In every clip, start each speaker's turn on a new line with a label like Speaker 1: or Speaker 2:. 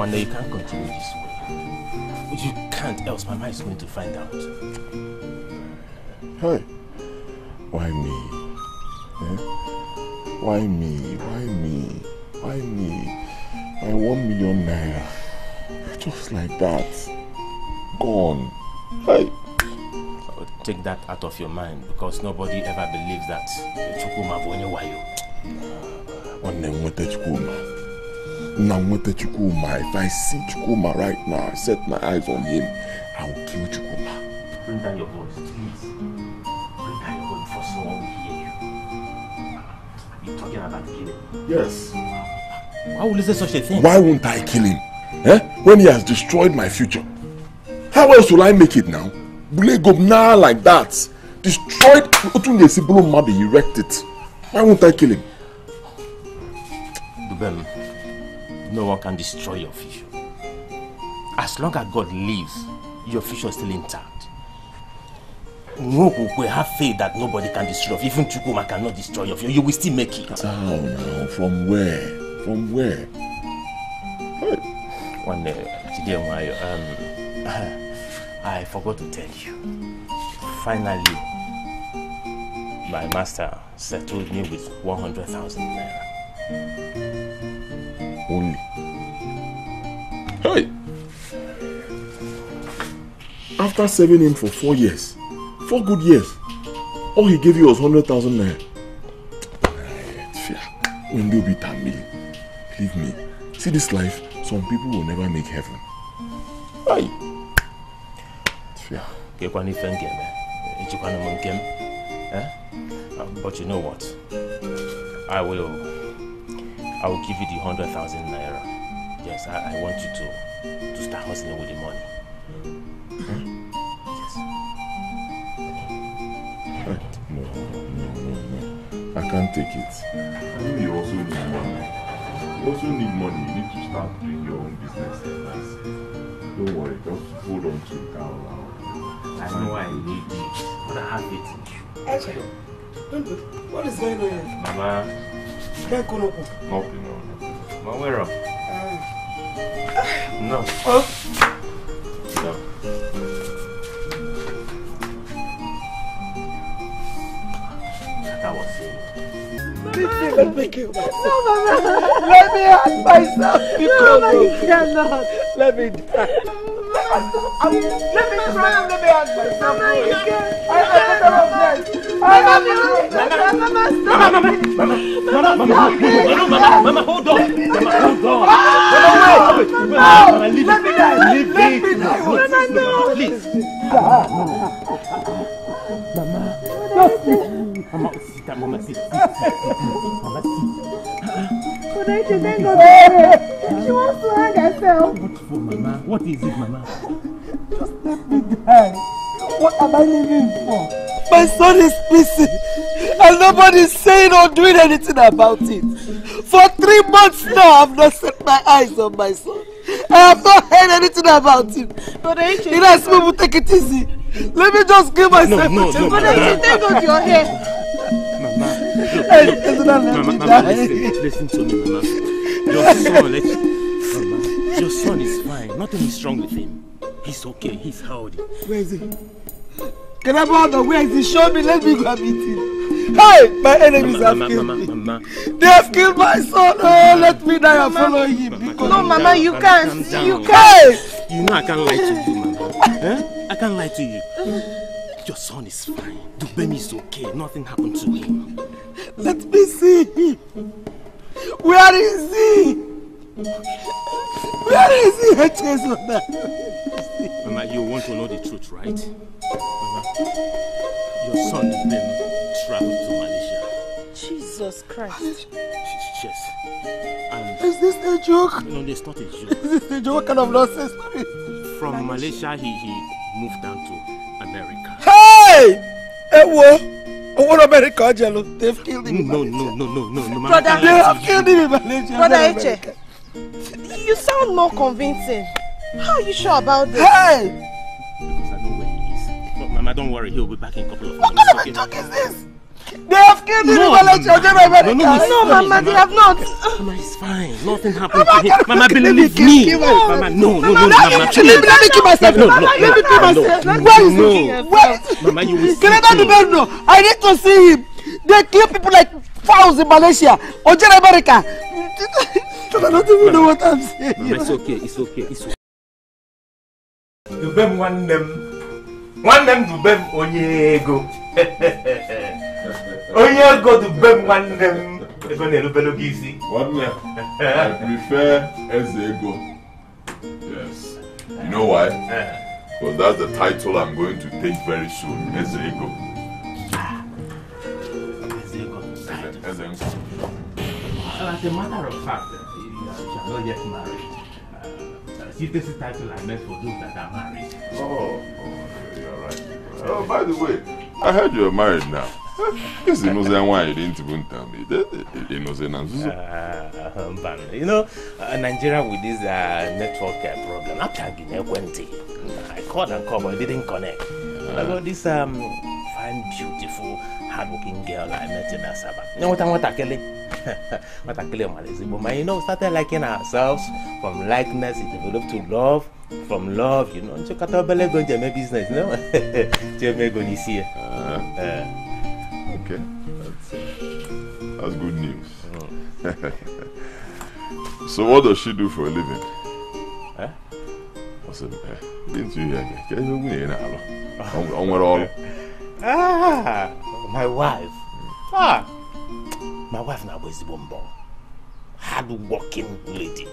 Speaker 1: One day, you can't continue this way. You can't, else Mama is going to find out.
Speaker 2: Hey, why me? Why me? Why me? Why me? My one million naira. Just like that. Gone. Hey.
Speaker 1: Take that out of your mind because nobody ever believes that Chukwuma bụ onye wayo.
Speaker 2: nwanne m nweta Chukwuma nna m nweta Chukwuma if I see Chukwuma right now I set my eyes on him I will kill Chukwuma
Speaker 1: Bring down your voice,
Speaker 2: yes
Speaker 1: Why would you say such a thing?
Speaker 2: why won't I kill him eh? when he has destroyed my future how else will I make it now Bulego now like that destroyed otu na-esi bụrụ mmadụ he wrecked it why won't I kill him
Speaker 1: Dubem, no one can destroy your future. As long as God lives, your future is still intact. No, we have faith that nobody can destroy you. Even Chukuma cannot destroy your future. You will still make it.
Speaker 2: How now? From where? From where?
Speaker 1: One day, today, um, I forgot to tell you. Finally, my master settled me with 100,000 naira.
Speaker 2: Only. Hey! After serving him for four years, four good years, all he gave you was 100,000 naira. When do be million? Believe me. See this life, some people will never make heaven.
Speaker 1: Ejikwana m nke m. Eh? Uh, But you know what? I will, I will give you the 100,000 naira. Yes, I, I want you to, to start hustling with the money.
Speaker 2: I can't take it. I know you also need money. You also need money. You need to start doing your own business. Don't worry, just hold on to it down now.
Speaker 1: I know I need it, but I have it in you.
Speaker 3: Eche, what is going on here?
Speaker 1: Mama,
Speaker 3: Beko n'okwu.
Speaker 2: Nothing, no, nothing.
Speaker 1: Ma where up? Ah. No.
Speaker 3: Oh.
Speaker 1: No. Like I saying.
Speaker 3: Let me kill myself.
Speaker 4: No, Mama.
Speaker 3: Let me hang myself.
Speaker 4: No,
Speaker 3: Because
Speaker 4: Mama, you
Speaker 3: of-
Speaker 4: cannot.
Speaker 3: Let me die. Let me try and let me hang myself.
Speaker 4: Mama, you can't.
Speaker 3: I am a better I am a better
Speaker 4: Mama, stop.
Speaker 1: Mama, Mama, Mama, Mama, Mama, hold on. Mama, hold on.
Speaker 3: Mama,
Speaker 1: wait,
Speaker 3: no.
Speaker 1: Mama, leave it. Leave it.
Speaker 3: me die.
Speaker 1: Mama,
Speaker 4: no.
Speaker 1: Please. Mama. Mama, sit down, Mama, sit, sit, sit, sit. Mama, sit.
Speaker 4: Could I just then go to bed? She wants to hang herself.
Speaker 1: What for, Mama? What is it, Mama?
Speaker 3: Let me die. What am I living for? My son is missing and nobody's saying or doing anything about it. For three months now, I've not set my eyes on my son. I have not heard anything about him.
Speaker 4: But ain't you?
Speaker 3: You know, people take it easy. Let me just give myself
Speaker 1: no,
Speaker 3: a chance.
Speaker 1: no,
Speaker 4: But ain't you? Take out your hair.
Speaker 1: Mama. Mama, Mama, listen, listen to me, Mama. Your son, let Mama, your son is fine. Nothing is wrong with him. He's okay. He's healthy.
Speaker 3: Where is he? Can I out where is he? Show me, let me go and meet him. Hey, my enemies
Speaker 1: Mama,
Speaker 3: have
Speaker 1: Mama,
Speaker 3: killed
Speaker 1: Mama,
Speaker 3: me.
Speaker 1: Mama.
Speaker 3: They have killed my son. Oh, let me die and follow him. Because
Speaker 4: No, Mama,
Speaker 1: down,
Speaker 4: you can't. You can't.
Speaker 1: You know I can't lie to you, Mama. Eh? I can't lie to you. Your son is fine. Dubemi is okay. Nothing happened to him.
Speaker 3: Let me see him. Where is he? Where is he? Chesona?
Speaker 1: Mama, you want to know the truth, right? Mama, your son Dubemi traveled to Malaysia.
Speaker 4: Jesus Christ.
Speaker 1: Yes. And
Speaker 3: Is this a joke?
Speaker 1: no, it's not a joke.
Speaker 3: Is this a joke? What kind of nonsense story?
Speaker 1: From Malaysia, he, he moved down to America.
Speaker 3: Hey! Ewo! What America, Angelo? They've killed him.
Speaker 1: No, no, no, no, no, no.
Speaker 5: Brother.
Speaker 3: They have killed him in Malaysia.
Speaker 5: Brother Eche, you sound more convincing. How are you sure about this?
Speaker 3: Hey!
Speaker 1: Because I know where he is. But Mama, don't worry. He'll be back in a couple of
Speaker 3: What
Speaker 1: minutes.
Speaker 3: kind of a joke is this? They have killed him
Speaker 1: No,
Speaker 3: in Malaysia.
Speaker 1: no,
Speaker 3: They're
Speaker 1: no,
Speaker 3: America.
Speaker 1: no, no,
Speaker 5: No, Mama, they have not.
Speaker 1: Mama, it's fine. Nothing happened
Speaker 3: Mama,
Speaker 1: to him. Mama,
Speaker 3: can't- me
Speaker 1: believe me. Mama, no, no, no,
Speaker 3: Mama,
Speaker 1: no,
Speaker 3: let me, let me, kill myself.
Speaker 1: No, no,
Speaker 3: Mama, let me kill myself.
Speaker 5: Let me
Speaker 3: Where is he? Where?
Speaker 1: Mama, you will see.
Speaker 3: Can I not
Speaker 1: things.
Speaker 3: know? I need to see him. They kill people like fowls in Malaysia. Or in America. I don't even know what I'm saying.
Speaker 1: Mama, it's okay. It's okay. It's okay. Dube m nwanne m nwanne m dube m onye ego onye ego dube m nwanne m ego na-erubelu gị isi
Speaker 2: Nwanne, I prefer Ezego. Yes. You know why? Because that's the title I'm going to take very soon. Ezego. Ezengo.
Speaker 1: As a matter of fact, uh, you are not yet married. Uh, see, this is title I meant for those that are married.
Speaker 2: Oh, oh, you're right. Oh, by the way, I heard you're married now. Isinoze nwaanyị dị ntị bụ ntamide inoze na nzuzo.
Speaker 1: Ah, Mbanụ, you know, uh, Nigeria with this uh, network uh, problem, apịa gị n'ekwentị. I called and called but it didn't connect. Uh, I got this um, fine, beautiful, hardworking girl I met in Asaba. Nwata nwatakịrị. Nwatakịrị mara ezigbo ma you know, started liking ourselves from likeness, it developed to love. from love, you know, nchịkọta obele ego njem e business, no? Njem ego n'isi ya. Ah. Eh.
Speaker 2: Okay, that's, that's good news. so, what does she do for a living?
Speaker 1: Huh?
Speaker 2: I said, eh, didn't you hear me? Can you hear me? On where all?
Speaker 1: Ah, my wife. Ah, my wife now was bombo. Hard working lady.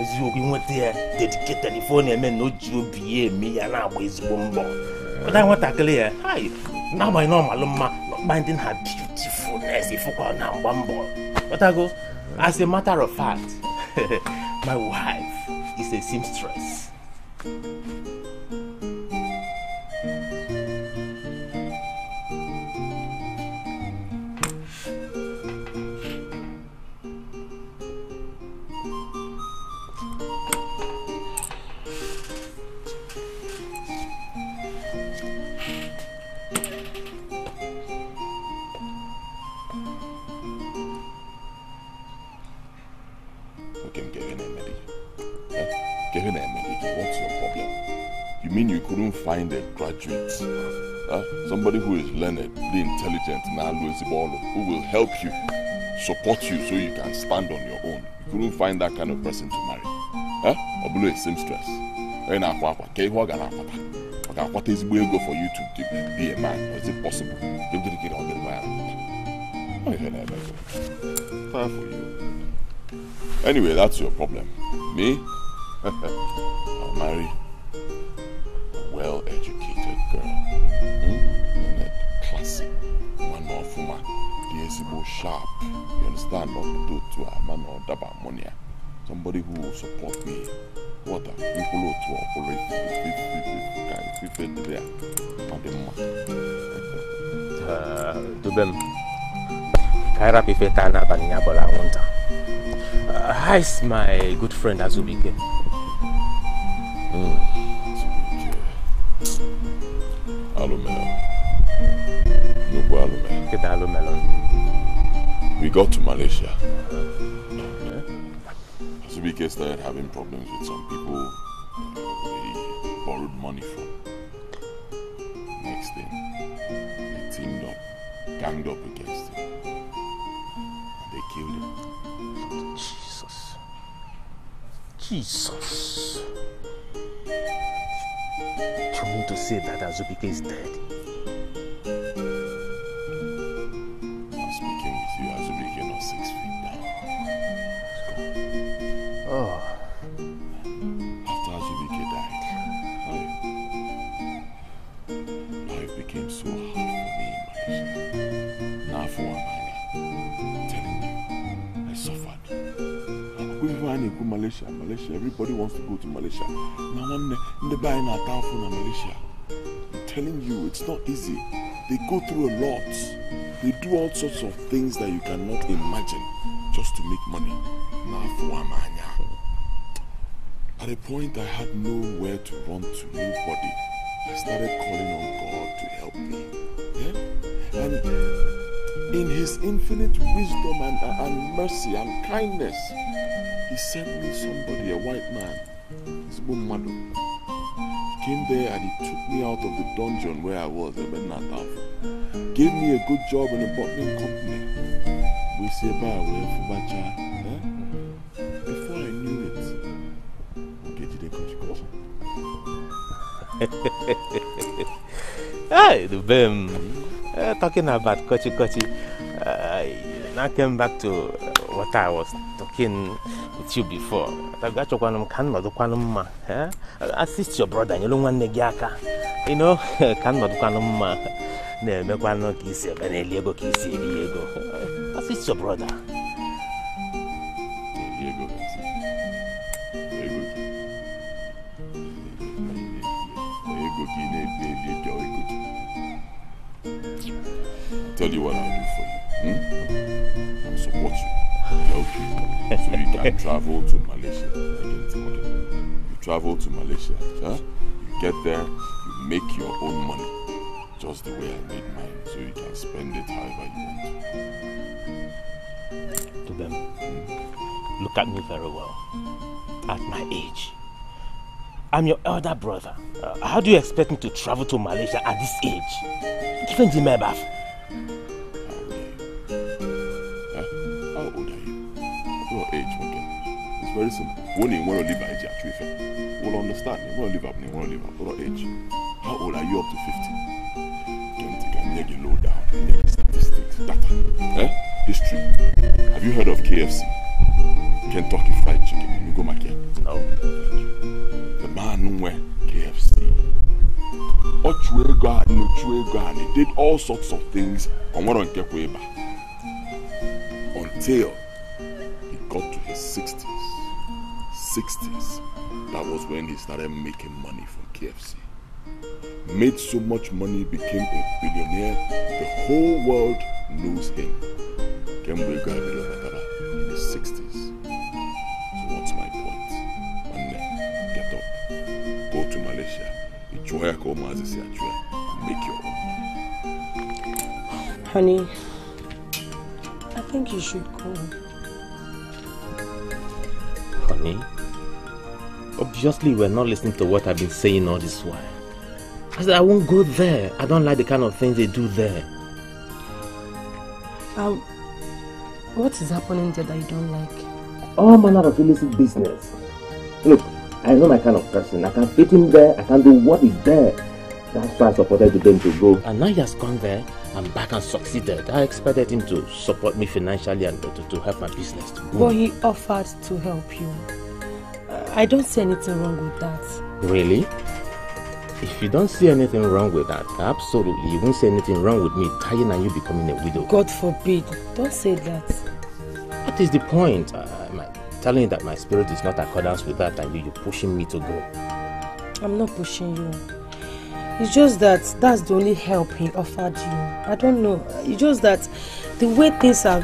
Speaker 1: eziokwu nweta ya dedicated ife ọ na-eme na o ji obi ya eme ya na-agba ezigbo mbọ ụda nwatakịrị ya hai n'agbanyeghị na ọmalụ mma finding her beautifulness ifụkwa na mgba mbọ ghọtago as a matter of fact my wife is a seamstress
Speaker 2: mean you couldn't find a graduate? Huh? Somebody who is learned, be intelligent, who will help you, support you so you can stand on your own. You couldn't find that kind of person to marry. Or below a seamstress. Onye na-akwa ọ. Ọ for you to be a man. Is it possible? Ọ dịrị ya. Ọ ihe for you. Anyway, that's your problem. Me? I'll marry the ezigbo sharp. You understand? Not do to a man or daba money. Somebody who will support me. What a people to operate. People there. Madam.
Speaker 1: dube m ka anyị rapụ ife taa n'abalị ya bọrọ anwụnta Uh, hi my good friend azubike
Speaker 2: Alumel. Nnukwu Alumel.
Speaker 1: kịta alụ melon
Speaker 2: We got to Malaysia. Azubike started having problems with some people he borrowed money from. Next thing, they teamed up, ganged up against him. And they killed him.
Speaker 1: jesus jesus you mean to say that azubike is dead
Speaker 2: six feet down.
Speaker 1: oh
Speaker 2: After Azubike died, life, life became so hard for me Malaysia. Now for Amana, I'm telling you, I suffered. Whenever I go Malaysia, Malaysia, everybody wants to go to Malaysia. Now one in the buy in a town from Malaysia. I'm telling you, it's not easy. They go through a lot. They do all sorts of things that you cannot imagine just to make money. At a point, I had nowhere to run to, nobody. I started calling on God to help me. Yeah? And in His infinite wisdom and, and mercy and kindness, He sent me somebody, a white man. His Madu. Came there and he took me out of the dungeon where I was, gave me a good job in a bottling company. We say, bye, we're Fubacha.
Speaker 1: hey, the bim. Uh, talking about Kochi Kochi. Uh, I came back to what I was talking with you before. Tagachokwanum can not kwanum assist your brother, don't want Negiaka. You know, can not kwanum na-emekwanụ ka isi ebe na-eli ego ka isi eri ego assist your brother
Speaker 2: tell you what I'll so you can travel to Malaysia. You travel to Malaysia, huh? you get there, you make your own money, just the way I made mine, so you can spend it however you
Speaker 1: want. To them, look at me very well. At my age, I'm your elder brother. Uh, how do you expect me to travel to Malaysia at this age? Given Jimmy Bath.
Speaker 2: very simple. When you want to live at age, will understand. You want to live up, you want to live up. What age? How old are you up to 50? Don't think I'm near low down. statistics, data, eh? history. Have you heard of KFC? Kentucky Fried Chicken. You go here.
Speaker 1: No.
Speaker 2: The man where KFC. Ochuega and Ochuega and he did all sorts of things on what on Kekweba. Until 60s, that was when he started making money from KFC. Made so much money, became a billionaire, the whole world knows him. Kemwe in his 60s. So what's my point? One get up, go to Malaysia, enjoy a make your own
Speaker 6: money. Honey, I think you should go.
Speaker 1: Obviously, we're not listening to what I've been saying all this while. I said, I won't go there. I don't like the kind of things they do there.
Speaker 6: Um, what is happening there that you don't like?
Speaker 1: All manner of illicit business. Look, I know my kind of person. I can fit in there. I can do what is there. That's why I supported them to go. And now he has gone there. I'm back and succeeded. I expected him to support me financially and to, to help my business to
Speaker 6: grow. But he offered to help you. I don't see anything wrong with that.
Speaker 1: Really? If you don't see anything wrong with that, absolutely, you won't see anything wrong with me dying and you becoming a widow.
Speaker 6: God forbid. Don't say that.
Speaker 1: What is the point? Uh, telling you that my spirit is not accordance with that and you, you're pushing me to go?
Speaker 6: I'm not pushing you. It's just that that's the only help he offered you. I don't know. It's just that the way things are,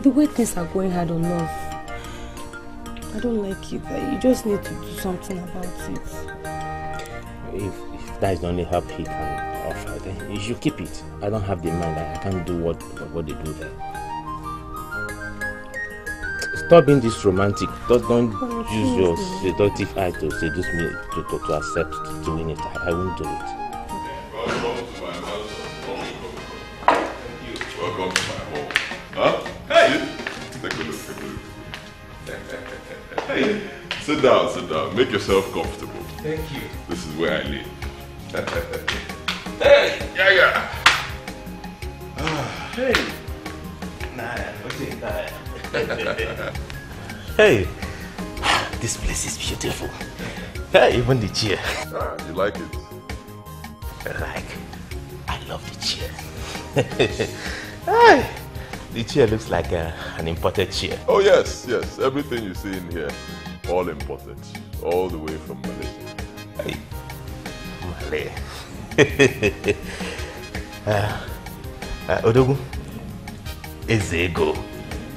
Speaker 6: the way things are going, I don't know. I don't like it. But you just need to do something about it.
Speaker 1: If, if that is the only help he can offer, then you should keep it. I don't have the mind. I can't do what, what they do there. Stop being this romantic. Don't, don't oh, use your seductive eye to seduce me to, to, to accept doing it. I, I won't do it.
Speaker 2: Sit down, sit down. Make yourself comfortable.
Speaker 1: Thank you.
Speaker 2: This is where I live. hey, yeah, yeah.
Speaker 1: hey. Nah, okay, nah. hey, this place is beautiful. Hey, even the chair.
Speaker 2: Ah, you like it?
Speaker 1: I like. I love the chair. hey. The chair looks like a, an imported chair.
Speaker 2: Oh, yes, yes. Everything you see in here, all imported. All the way from Malaysia.
Speaker 1: Hey, Malay. Uh, uh, Odogu, Ezego.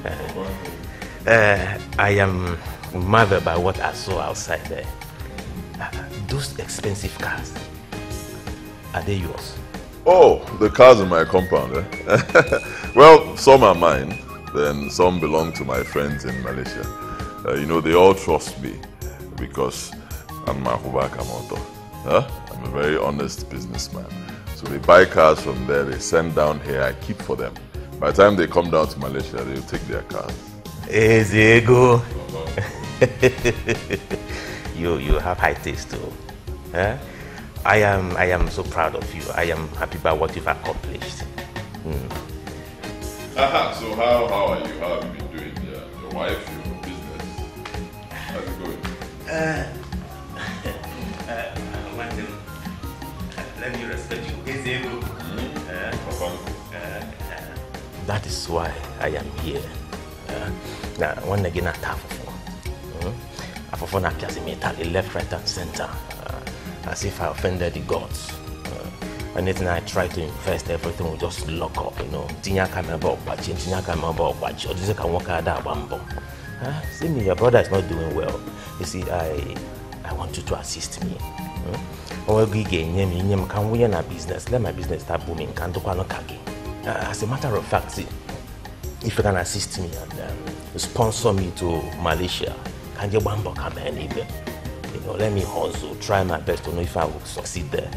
Speaker 1: Uh, uh, I am marveled by what I saw outside there. Uh, those expensive cars, are they yours?
Speaker 2: Oh, the cars in my compound, eh? well, some are mine, then some belong to my friends in Malaysia. Uh, you know, they all trust me because I'm Mahuba Kamoto. Huh? I'm a very honest businessman. So they buy cars from there, they send down here, I keep for them. By the time they come down to Malaysia, they'll take their cars.
Speaker 1: Ezego. you you have high taste too. Huh? I am I am so proud of you. I am happy about what you've accomplished. Mm.
Speaker 2: Aha, so how, how are you? How have you been doing? Yeah, your wife, your business? How's it going?
Speaker 1: Uh, uh, Martin, let me respect you. Ezego. That is why I am here. Uh, now, one again at Afofo. Afofo na kiasi metali left, right, and center. Uh, as if I offended the gods. Uh, anything I try to invest, everything will just lock up, you know. Tinya kameba okwachi, tinya kameba okwachi. Odise ka nwoke ada abambo. Uh, see me, your brother is not doing well. You see, I I want you to assist me. Onwe gị ga-enye m inye m ka m wunye na business. Let my business start booming. Ka ndụkwanụ ka gị. Uh, as a matter of fact, see, if you can assist me and um, sponsor me to Malaysia, can you bambo come anywhere? You know, let me hustle, try my best to know if I will succeed there.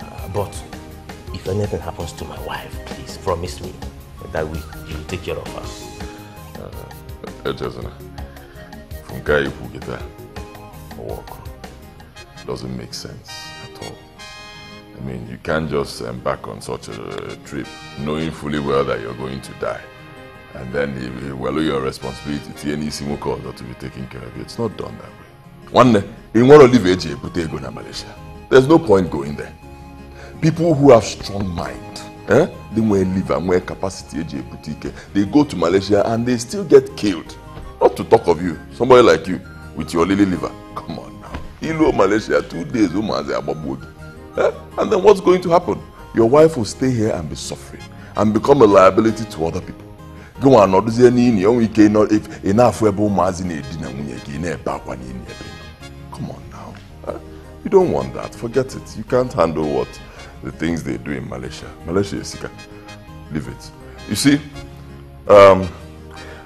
Speaker 1: Uh, but if anything happens to my wife, please promise me that we you will take care of her.
Speaker 2: Ejezina, from guy there, work doesn't make sense at all. I mean, you can't just embark on such a trip knowing fully well that you're going to die. And then you well your responsibility to any single cause to be taken care of. It's not done that way. One in one live age, go to Malaysia. There's no point going there. People who have strong mind, eh? They will live and where capacity boutique. They go to Malaysia and they still get killed. Not to talk of you, somebody like you with your lily liver. Come on now. Ilo Malaysia, two days, eh? and then what's going to happen? Your wife will stay here and be suffering and become a liability to other people. Go on, not does any only cannot if enough able mazin Come on now. eh? You don't want that. Forget it. You can't handle what the things they do in Malaysia. Malaysia is. Leave it. You see, um,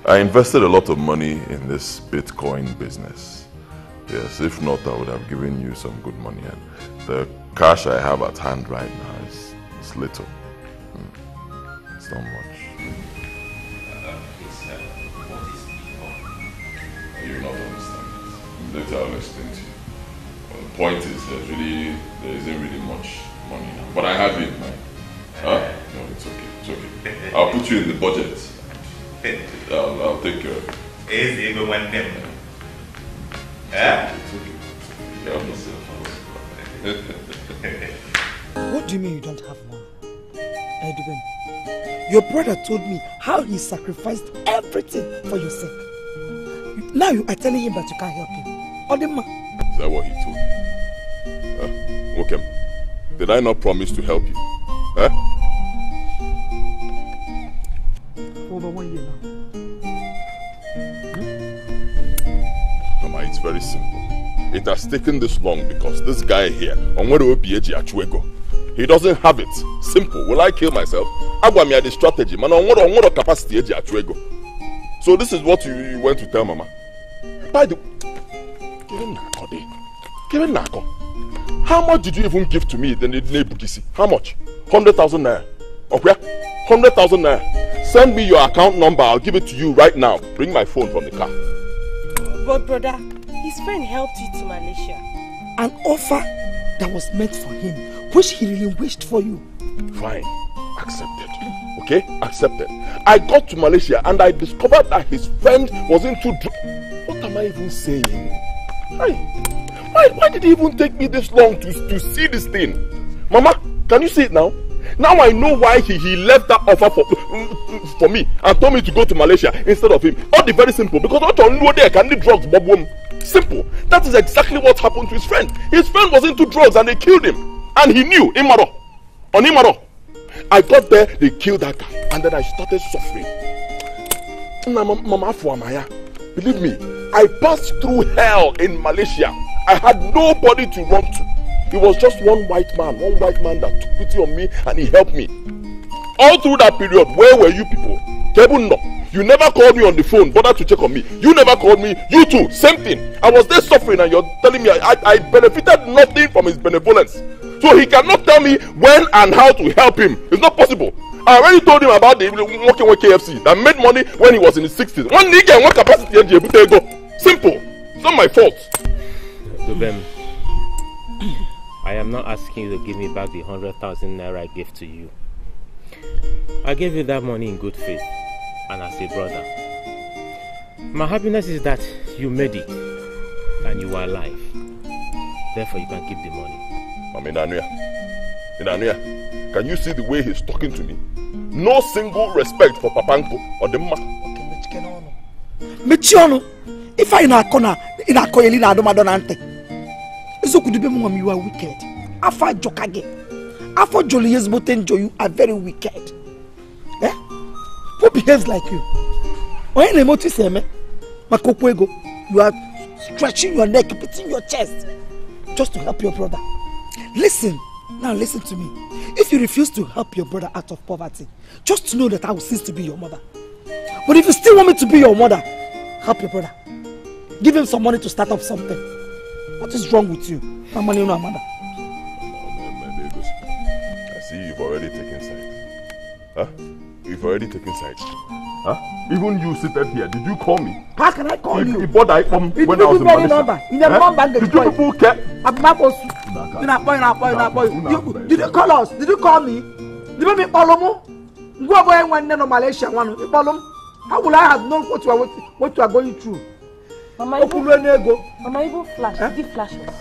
Speaker 2: I invested a lot of money in this Bitcoin business. Yes, if not, I would have given you some good money. And the cash I have at hand right now is, is little. Hmm. It's not much. You will not understand it. Later I'll explain to you. Well, the point is, there's really, there isn't really much money now. But I have it in. Huh? No, it's okay. It's okay. I'll put you in the budget. I'll, I'll take care of it.
Speaker 1: Ezego nwanne m.
Speaker 2: It's okay. You have yourself.
Speaker 3: What do you mean you don't have money? Edwin, your brother told me how he sacrificed everything for your sake. Now you are telling him that you can't help him. Odema,
Speaker 2: Is that what he told you? Huh? Wokem, did I not promise to help you? Huh?
Speaker 3: One year now.
Speaker 2: Mama, it's very simple. It has taken this long because this guy here, Onwere Obieji Achuego, he doesn't have it. Simple. Will I kill myself? Agwa me the strategy. Man, Onwere Onwere capacity Eji Achuego. So this is what you, you went to tell Mama. By the give him Nako, day. Give him Nako, how much did you even give to me the Nebukisi? How much? 100,000 naira. Okay? 100,000 naira. Send me your account number. I'll give it to you right now. Bring my phone from the car.
Speaker 5: But brother, his friend helped you to Malaysia.
Speaker 3: An offer that was meant for him, which he really wished for you.
Speaker 2: Fine. Accepted. Okay? Accepted. I got to Malaysia and I discovered that his friend was into dr- What am I even saying? Hey, why, why did it even take me this long to, to see this thing? Mama, can you see it now? Now I know why he, he left that offer for, for me and told me to go to Malaysia instead of him. All the very simple. Because what on know there can the drugs, Bob. Simple. That is exactly what happened to his friend. His friend was into drugs and they killed him. And he knew Imaro. On Imaro. I got there, they killed that guy, and then I started suffering. Mama Fuamaya, believe me, I passed through hell in Malaysia. I had nobody to run to. It was just one white man, one white man that took pity on me and he helped me. All through that period, where were you people? Kebun no. You never called me on the phone, bother to check on me. You never called me. You too, same thing. I was there suffering, and you're telling me I, I benefited nothing from his benevolence. So he cannot tell me when and how to help him. It's not possible. I already told him about the working with KFC that made money when he was in his 60s. One nigga and one capacity and go. Simple. It's not my fault.
Speaker 1: Dubem, I am not asking you to give me back the 100,000 naira I gave to you. I gave you that money in good faith and as a brother. My happiness is that you made it and you are alive. Therefore, you can keep the money.
Speaker 2: Mami Nanuya, Nanuya, can you see the way he's talking to me? No single respect for Papanko or the ma.
Speaker 3: Mechie ọnụ ife anyị na-akọ na ị na-akọ yeli na adụmadụ na ntị eziokwu dube m nwa m you are wicked. Afọ jọrọ ihe ezigbote njọ you are very wicked. Eh? who behaves like you? Onye na-eme otu isi eme maka okwu ego you are stretching your neck beating your chest just to help your brother. Listen now listen to me. If you refuse to help your brother out of poverty just know that I will cease to be your mother. But if you still want me to be your mother help your brother. Give him some money to start up something what is wrong with you Mama Nino Amanda
Speaker 2: I see you've already taken sides huh? you've already taken sides Huh? Even you seated here, did you call me?
Speaker 3: How can I call you?
Speaker 2: You bought from
Speaker 3: Did
Speaker 2: when
Speaker 3: you
Speaker 2: I was in
Speaker 3: me
Speaker 2: Malaysia.
Speaker 3: number? In the
Speaker 2: Eh?
Speaker 3: number, the
Speaker 2: Did you people care?
Speaker 3: Abimapos. You boy. You, did you call us? Did you call me? Did you? Go away when no Malaysia one. Ipolom. How would I have known what you are what you are going through?
Speaker 6: Mama,
Speaker 3: Okulu Enego.
Speaker 6: Mama, even flash. Eh?
Speaker 3: Huh?
Speaker 6: Did flash us?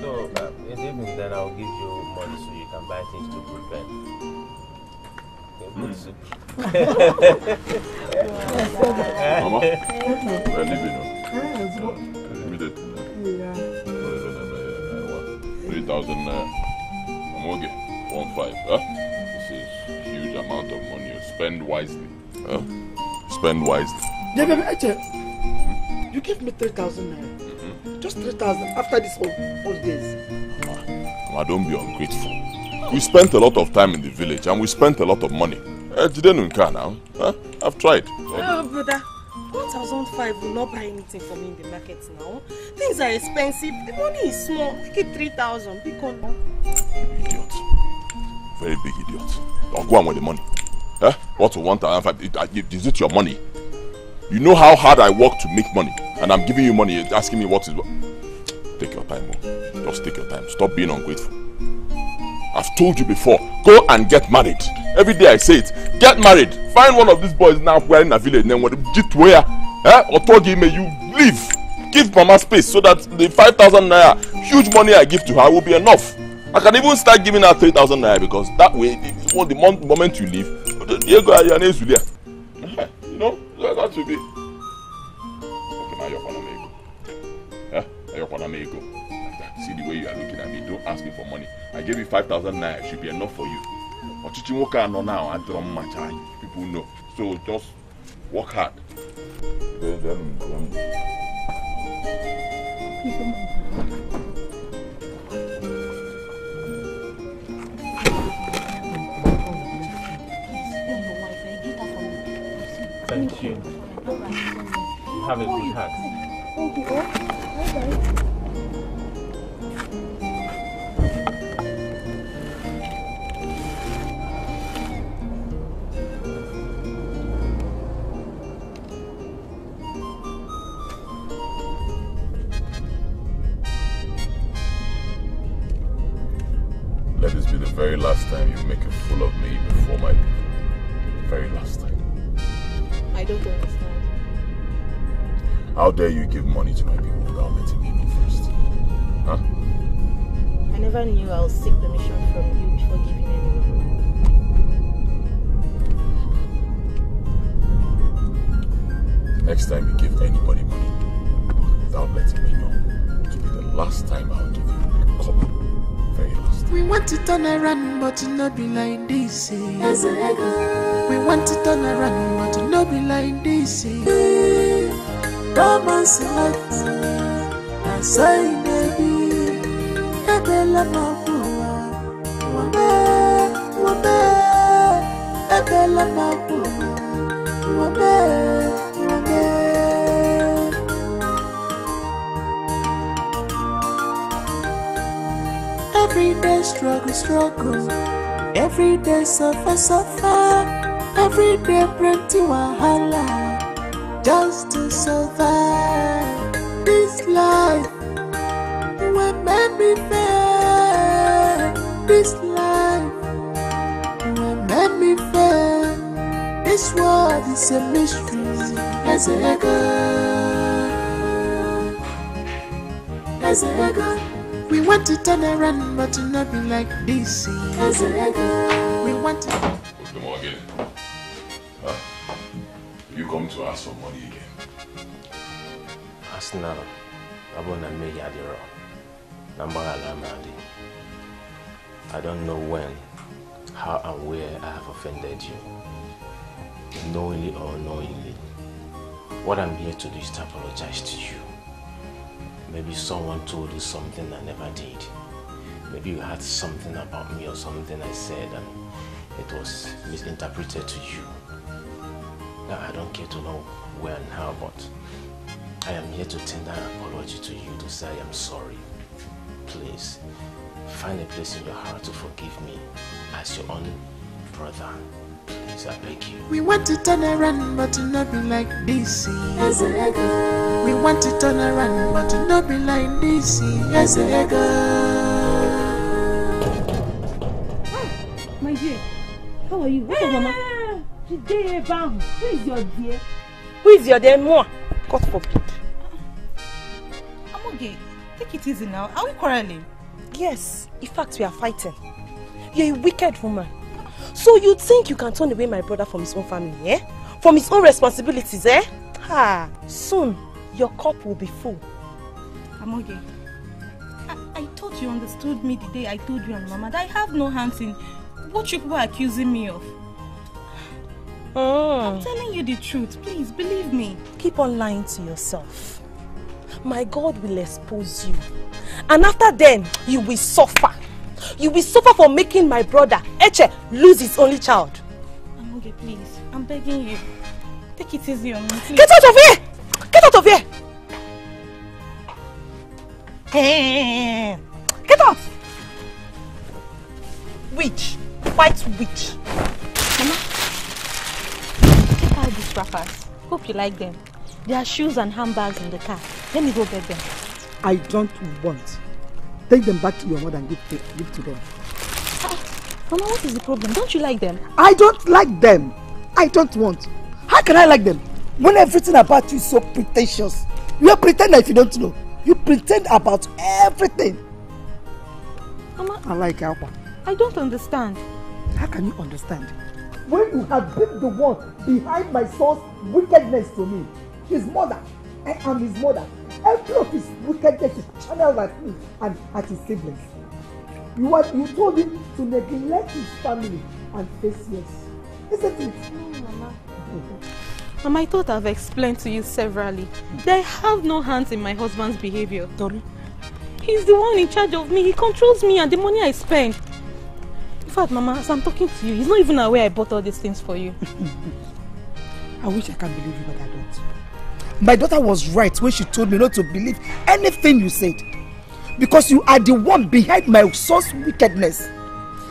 Speaker 1: So, uh, in the evening, then I'll give you money so you can buy things to prepare. Okay. Hmm.
Speaker 2: Mama, we're leaving now. Ah, immediately. Three thousand naira. I'm okay. One five. Huh? This is huge amount of money. Spend wisely. Huh? Spend wisely.
Speaker 3: Yeah, baby, Eche, you gave me 3,000 naira. Just 3,000 after this whole, whole days.
Speaker 2: Mama, don't be ungrateful. We spent a lot of time in the village and we spent a lot of money. Eh, Jide Nunka now. Huh? I've tried.
Speaker 5: Oh, brother, 1,005 will not buy anything for me in the market now. Things are expensive. The money is small. Make it 3,000. Big one.
Speaker 2: Idiot. Very big idiot. Don't go on with the money. Eh? What to want and five? It- uh, Is it your money? You know how hard I work to make money, and I'm giving you money. You're asking me what is what? Take your time, oh. Just take your time. Stop being ungrateful. I've told you before. Go and get married. Every day I say it. Get married. Find one of these boys now wearing a village. What get where? Eh? Or talk may you leave. Give mama space so that the five thousand naira huge money I give to her will be enough. I can even start giving her three thousand naira because that way, the, the, moment you leave. You know, that, should be. Okay, now you're gonna make go. Yeah, now you're gonna make go. See the way you are looking at me. Don't ask me for money. I gave you five thousand naira. It should be enough for you. Ọchịchị anọ now adịrọ mma cha anyị. People know. So just work hard. Then, then, then.
Speaker 1: Thank you. You have a good heart.
Speaker 2: Let this be the very last time you make a fool of me before my
Speaker 5: I don't.
Speaker 2: How dare you give money to my people without letting me know first? Huh?
Speaker 5: I never knew I would seek permission from you before giving anyone.
Speaker 2: Next time you give anybody money without letting me know, it will be the last time I'll give you a couple. Very last time.
Speaker 7: We want to turn around,
Speaker 8: but it no be like this. eh. We want to turn around, but it no be like this. eh. Romance life, na so e dey be. Ebele ma bua, wame, wame. Ebele ma bua, wame, wame. Every day struggle, struggle. Every day suffer, suffer. Every day plenty wahala. Just to survive this life. When made me fail. This life. When made me fail. This world is a mystery. As a girl. As a girl. We want to turn around, but it not be like this. We want to.
Speaker 2: Come to ask for money again.
Speaker 1: Arsenal, ọ bụrụ na mmehie adịrọ na mgbaghara amadị I don't know when, how and where I have offended you, knowingly or unknowingly. What I'm here to do is to apologize to you. Maybe someone told you something I never did. Maybe you heard something about me or something I said and it was misinterpreted to you. Now, I don't care to know where and how, but I am here to tender an apology to you to say I am sorry. Please, find a place in your heart to forgive me as your own brother. Please, I beg you.
Speaker 8: We want to turn around, but it not be like this. As a girl. We want to turn around, but it not be like this. As a girl.
Speaker 9: My dear, how are you? What's up, Mama? Today, Bam, who is your dear?
Speaker 5: Who is your dear moi? God forbid.
Speaker 9: I'm okay. Take it easy now. Are we quarreling?
Speaker 5: Yes, in fact, we are fighting. You're a wicked woman. So you think you can turn away my brother from his own family, eh? From his own responsibilities, eh? Ha! Soon, your cup will be full.
Speaker 9: I'm okay. I, I thought you understood me the day I told you and Mama that I have no hands in what you people are accusing me of. Oh. I'm telling you the truth. Please believe me.
Speaker 5: Keep on lying to yourself. My God will expose you. And after then, you will suffer. You will suffer for making my brother, Eche, lose his only child.
Speaker 9: I'm please. I'm begging you. Take it easy on me, please.
Speaker 5: Get out of here! Get out of here! Hey, Get out! Witch. White witch.
Speaker 9: Wrappers. Hope you like them. There are shoes and handbags in the car. Let me go get them.
Speaker 3: I don't want. Take them back to your mother and give, to- give to them.
Speaker 9: Mama, what is the problem? Don't you like them?
Speaker 3: I don't like them. I don't want. How can I like them when everything about you is so pretentious? You are pretender if you don't know. You pretend about everything.
Speaker 9: Mama,
Speaker 3: I like Alpha.
Speaker 9: I don't understand.
Speaker 3: How can you understand? When you have been the one behind my son's wickedness to me, his mother, I am his mother. Every of his wickedness is channeled at me and at his siblings. You you told him to neglect his family and face yes. Isn't it?
Speaker 9: Mama, I thought I've explained to you severally that I have no hands in my husband's behavior.
Speaker 3: Tori,
Speaker 9: He's the one in charge of me. He controls me and the money I spend. Fact, Mama, as I'm talking to you, he's not even aware I bought all these things for you.
Speaker 3: I wish I can believe you, but I don't. My daughter was right when she told me not to believe anything you said. Because you are the one behind my son's wickedness.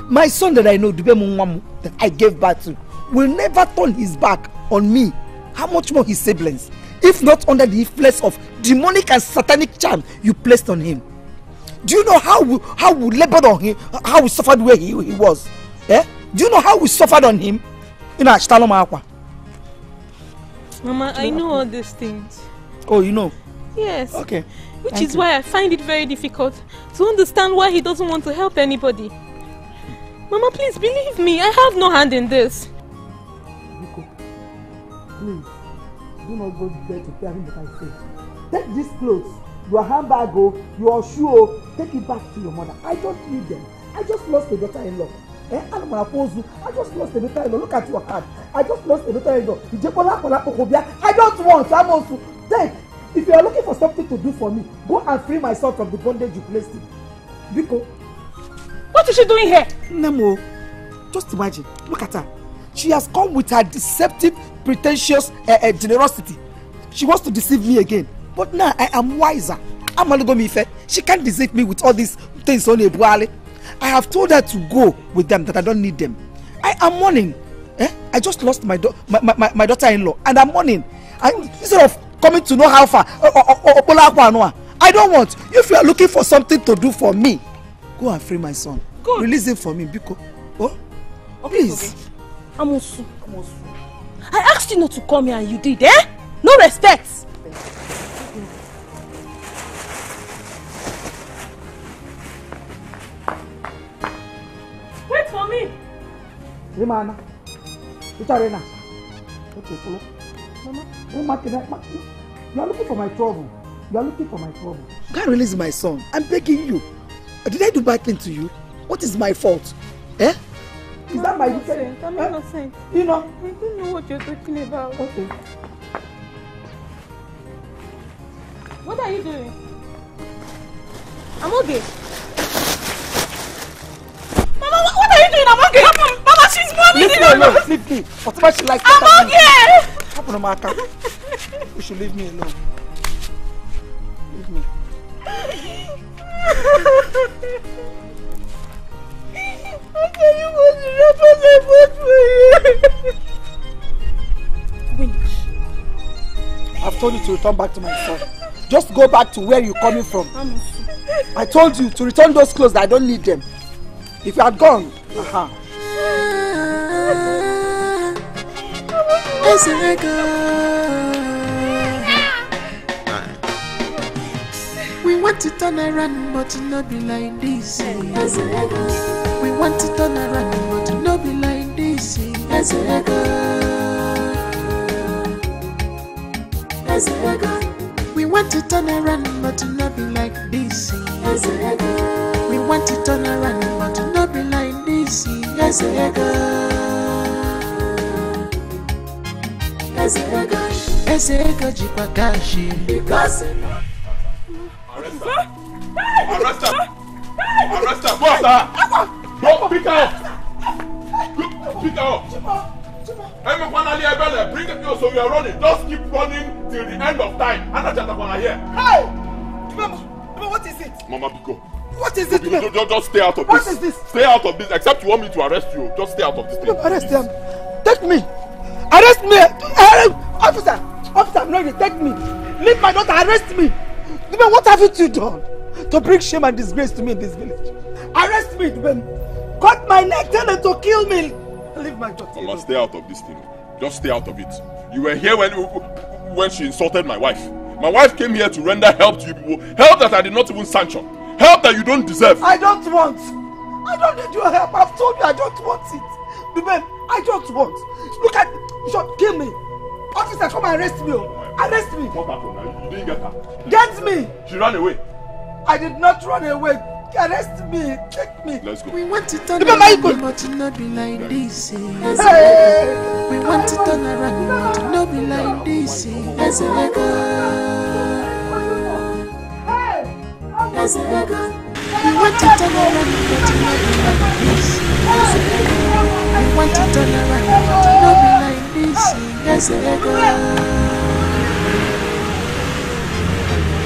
Speaker 3: My son that I know, Dubemu Nwamu, that I gave birth to, will never turn his back on me. How much more his siblings? If not under the influence of demonic and satanic charm you placed on him. Do you know how we, how we labored on him, how we suffered where he, he was? Eh? Do you know how we suffered on him? In Ashtaloma Aqua.
Speaker 9: Mama, I know all these things.
Speaker 3: Oh, you know.
Speaker 9: Yes.
Speaker 3: Okay.
Speaker 9: Which
Speaker 3: Thank
Speaker 9: is
Speaker 3: you.
Speaker 9: why I find it very difficult to understand why he doesn't want to help anybody. Mama, please believe me. I have no hand in this.
Speaker 3: Biko, please, do not go there to tell him that I said. Take these clothes, your handbag, oh, your shoe, oh, take it back to your mother. I don't need them. I just lost a daughter-in-law. Eh, ana m akwa ozu. I just lost a ego. Look at your card. I just lost a ego. Ijekola kola kokobia. I don't want. Also. Then, if you are looking for something to do for me, go and free my son from the bondage you placed him. Biko.
Speaker 5: What is she doing here?
Speaker 3: Nemo, just imagine. Look at her. She has come with her deceptive, pretentious uh, uh, generosity. She wants to deceive me again. But now I am wiser. I'm Ife. She can't deceive me with all these things on Ebuale. I have told her to go with them, that I don't need them. I am mourning. Eh? I just lost my, my, my, my daughter-in-law and I'm mourning. I, instead of coming to know how far, I don't want. If you are looking for something to do for me, go and free my son.
Speaker 5: Good.
Speaker 3: Release him for me, Biko. Oh, please.
Speaker 5: Amosu. Amosu. I asked you not to come here and you did, eh? No respect. Wait for me.
Speaker 3: Rimana. Utarena. Okay, follow. Mama, Mama, can I, you are looking for my trouble. You are looking for my trouble. God release my son. I'm begging you. Did I do bad thing to you? What is my fault? Eh? Is that my wicked?
Speaker 5: I'm
Speaker 3: eh?
Speaker 5: innocent.
Speaker 3: You know?
Speaker 5: I don't know what you're talking about.
Speaker 3: Okay.
Speaker 5: What are you doing? I'm okay. Mama, what, what are you doing? I'm okay. Mama, Mama she's mommy.
Speaker 3: Leave me alone. Leave me. Whatever she likes.
Speaker 5: I'm okay.
Speaker 3: Happen to my account. You should leave me alone. Leave me.
Speaker 5: How can you go to the for you? Winch.
Speaker 3: I've told you to return back to my son. Just go back to where you're coming from.
Speaker 5: Amosu.
Speaker 3: I told you to return those clothes that I don't need them. If you had gone, uh-huh.
Speaker 8: We want to turn around, but not be like this. eh. We want to turn around, but not be like this. eh. We want to turn around, but not be like this. eh. We want to turn around, but not be like this. Eze ego jikwa kashi.
Speaker 2: Arrest her! Arrest her! Go after her! Go, pick her up! Pick her up! Emi Kwanali Ebele, bring it here so we are running. Just keep running till the end of time. Anna Chatakwana here.
Speaker 3: Hey! Remember, remember what is it?
Speaker 2: Mama Biko.
Speaker 3: What is?
Speaker 2: Biko, just, just, just stay out of
Speaker 3: What
Speaker 2: this.
Speaker 3: is this?
Speaker 2: Stay out of this. Except you want me to arrest you. Just stay out of this thing.
Speaker 3: Arrest them. Take me. Arrest me. Arrest. Officer. Officer, I'm ready. Take me. Leave my daughter. Arrest me. Dume, what have you done to bring shame and disgrace to me in this village? Arrest me, Dume. Cut my neck. Tell them to kill me. Leave my daughter.
Speaker 2: Mama, stay out of this thing. Just stay out of it. You were here when when she insulted my wife. My wife came here to render help to you people. Help that I did not even sanction. Help that you don't deserve.
Speaker 3: I don't want. I don't need your help. I've told you I don't want it. Dume, I don't want. Look at. Shot, kill me. Officer, come and arrest me. oh. Arrest me.
Speaker 2: What happened now? You didn't get her.
Speaker 3: Get me.
Speaker 2: She ran away.
Speaker 3: I did not run away. Arrest me. Take me.
Speaker 2: Let's go.
Speaker 8: We want to turn
Speaker 3: you
Speaker 8: around, but not be like this. eh.
Speaker 3: Hey.
Speaker 8: We want to turn around, but not be like this. أزهقا وانت تنام وانت تنام أزهقا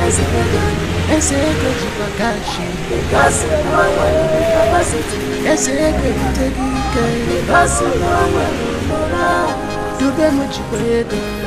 Speaker 8: أزهقا Ezega de bagagem Pegasse na água do capacete Ezega de terica Pegasse na água
Speaker 2: do moral Do
Speaker 7: mesmo de banheiro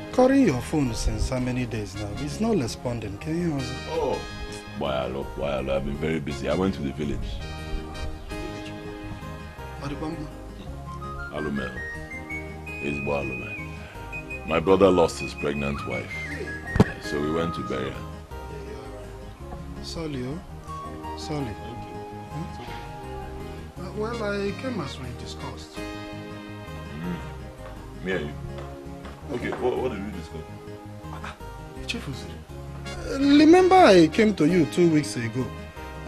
Speaker 7: calling your phone since how many days now? It's not responding. Can you answer?
Speaker 2: Oh. Wayalo, Wayalo, I've been very busy. I went to the village.
Speaker 7: Adibamba.
Speaker 2: Alumel. It's Boalo. My brother lost his pregnant wife. So we went to bury her.
Speaker 10: Sorry, oh. Sorry. Hmm? Uh, well, I came as we discussed.
Speaker 2: Me and you. Okay, what, what did we discuss?
Speaker 10: Chief Uh, Remember I came to you two weeks ago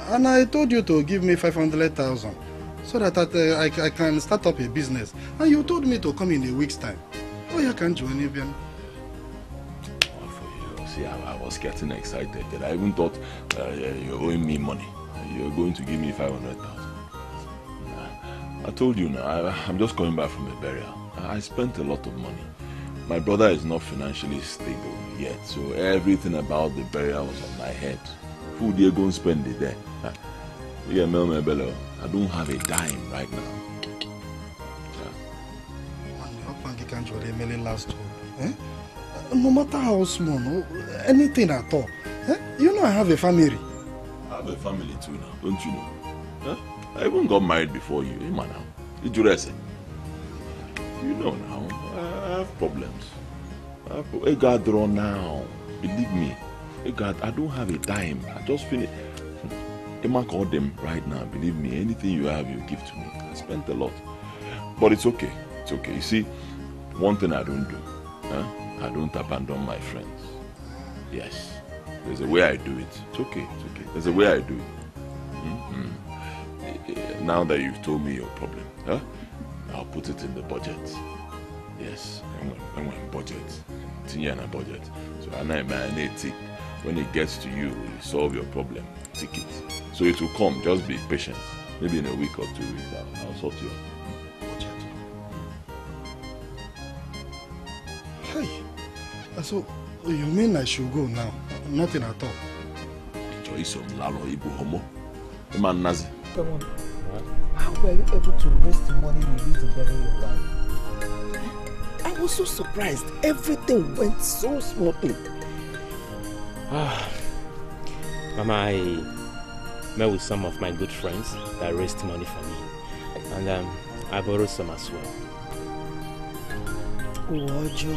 Speaker 10: and I told you to give me 500,000 so that I, uh, I, I can start up a business. And you told me to come in a week's time. Oh, you can't join even.
Speaker 2: See, I, I was getting excited. And I even thought uh, you're owing me money. You're going to give me 500,000. I told you now, I, I'm just coming back from a burial. I spent a lot of money. My brother is not financially stable yet, so everything about the burial was on my head. Who do you go and spend it there? Huh? Yeah, Mel Mebello, I don't have a dime right now.
Speaker 10: Akpangi can't join Emily last hope. Eh? Uh, No matter how small, no, anything at all. Eh? You know I have a family.
Speaker 2: I have a family too now, don't you know? Huh? I even got married before you, eh, man? now. Did you rest? You know now, have problems. I have pro- I got draw now. Believe me. I got, I don't have a dime. I just finished. Emma called them right now. Believe me, anything you have, you give to me. I spent a lot. But it's okay. It's okay. You see, one thing I don't do, huh? I don't abandon my friends. Yes. There's a way I do it. It's okay. It's okay. There's a way I do it. Mhm. Eh, eh, Now that you've told me your problem, huh? I'll put it in the budget. Yes, and when, and when budget, tinye a budget. So I know man, tick. When it gets to you, you solve your problem. Tick it. So it will come. Just be patient. Maybe in a week or two weeks, I'll, I'll sort you out.
Speaker 10: Hey. uh, So, you mean I should go now? Nothing at all.
Speaker 2: Enjoy some lalo ibu homo. Iman nazi.
Speaker 3: Come on. How were you able to raise the money you used to bury your wife? I was so surprised. Everything went so smoothly.
Speaker 1: Ah, Mama, I met with some of my good friends that raised money for me. And um, I borrowed some as well.
Speaker 3: Ojo.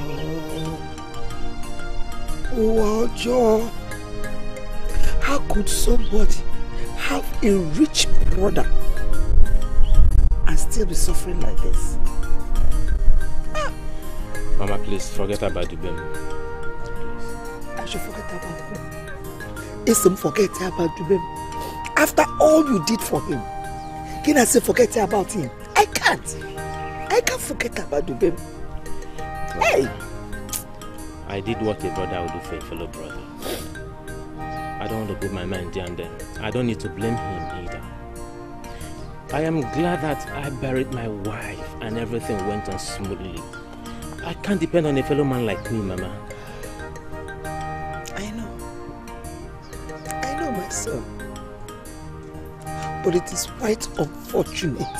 Speaker 3: Ojo. How could somebody have a rich brother and still be suffering like this?
Speaker 1: Mama, please forget about the baby.
Speaker 3: I should forget about him. Ism forget about Dubem. After all you did for him, can I say forget about him? I can't. I can't forget about Dubem. Hey!
Speaker 1: I did what a brother would do for a fellow brother. I don't want to put my mind there and then. I don't need to blame him either. I am glad that I buried my wife and everything went on smoothly. I can't depend on a fellow man like me, Mama.
Speaker 3: I know. I know my son. But it is quite unfortunate.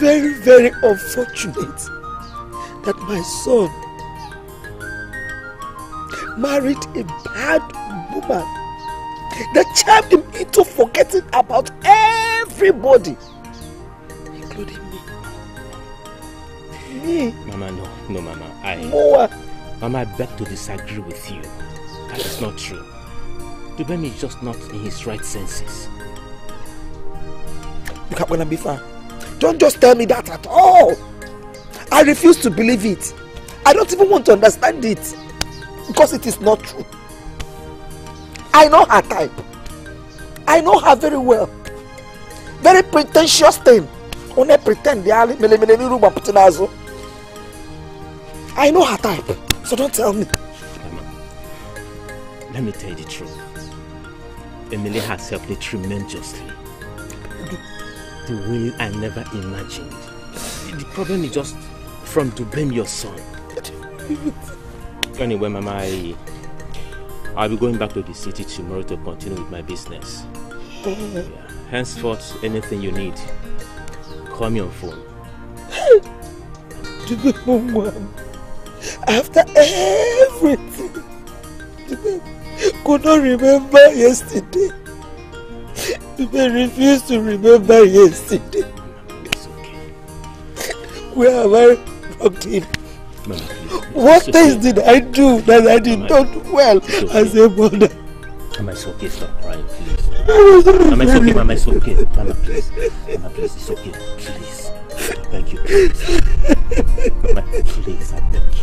Speaker 3: Very, very unfortunate that my son married a bad woman that charmed him into forgetting about everybody,
Speaker 1: Mama, no, no, Mama. I.
Speaker 3: Moa.
Speaker 1: Mama, I beg to disagree with you. That is not true. Dubemi is just not in his right senses.
Speaker 3: Look at when I be far. Don't just tell me that at all. I refuse to believe it. I don't even want to understand it because it is not true. I know her type. I know her very well. Very pretentious thing. Only pretend they are mele mele ni ruba putinazo. I know her type. So don't tell me.
Speaker 1: Let me tell you the truth. Emily has helped me tremendously. The way I never imagined. The problem is just from Dubem, your son. Anyway, Mama, I, I'll be going back to the city tomorrow to continue with my business. Yeah. Henceforth, anything you need, call me on phone.
Speaker 3: After everything, could not remember yesterday. They refused to remember yesterday. Where have I instruct him.
Speaker 1: Mama.
Speaker 3: What
Speaker 1: It's
Speaker 3: things
Speaker 1: okay.
Speaker 3: did I do that I did
Speaker 1: Mama,
Speaker 3: not do well
Speaker 1: it's okay.
Speaker 3: as a mother?
Speaker 1: Mama, it's okay. Stop crying, please. Mama, it's okay. Mama, it's okay. Mama, please. Mama, please. It's okay. Please. Beg you, please. Mama, please. I beg.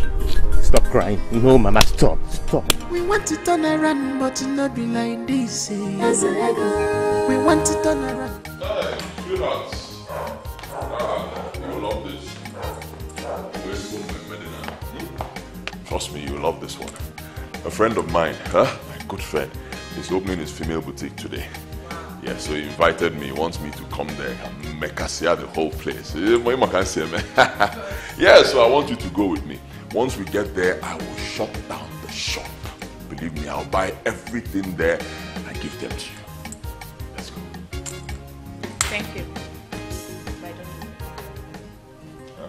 Speaker 1: Stop crying. No, Mama, stop. Stop.
Speaker 7: We want to turn around, but it not be like this. eh. We want to turn around.
Speaker 2: Hey, sweethearts. Ah, you love this. Where's the woman, Medina? Trust me, you love this one. A friend of mine, huh? My good friend, is opening his female boutique today. Yeah, so he invited me, he wants me to come there and mekasia the whole place. Eh, what am I can say, man? yeah, so I want you to go with me. Once we get there, I will shut down the shop. Believe me, I'll buy everything there and give them to you. Let's go.
Speaker 9: Thank you. Bye, John. Huh?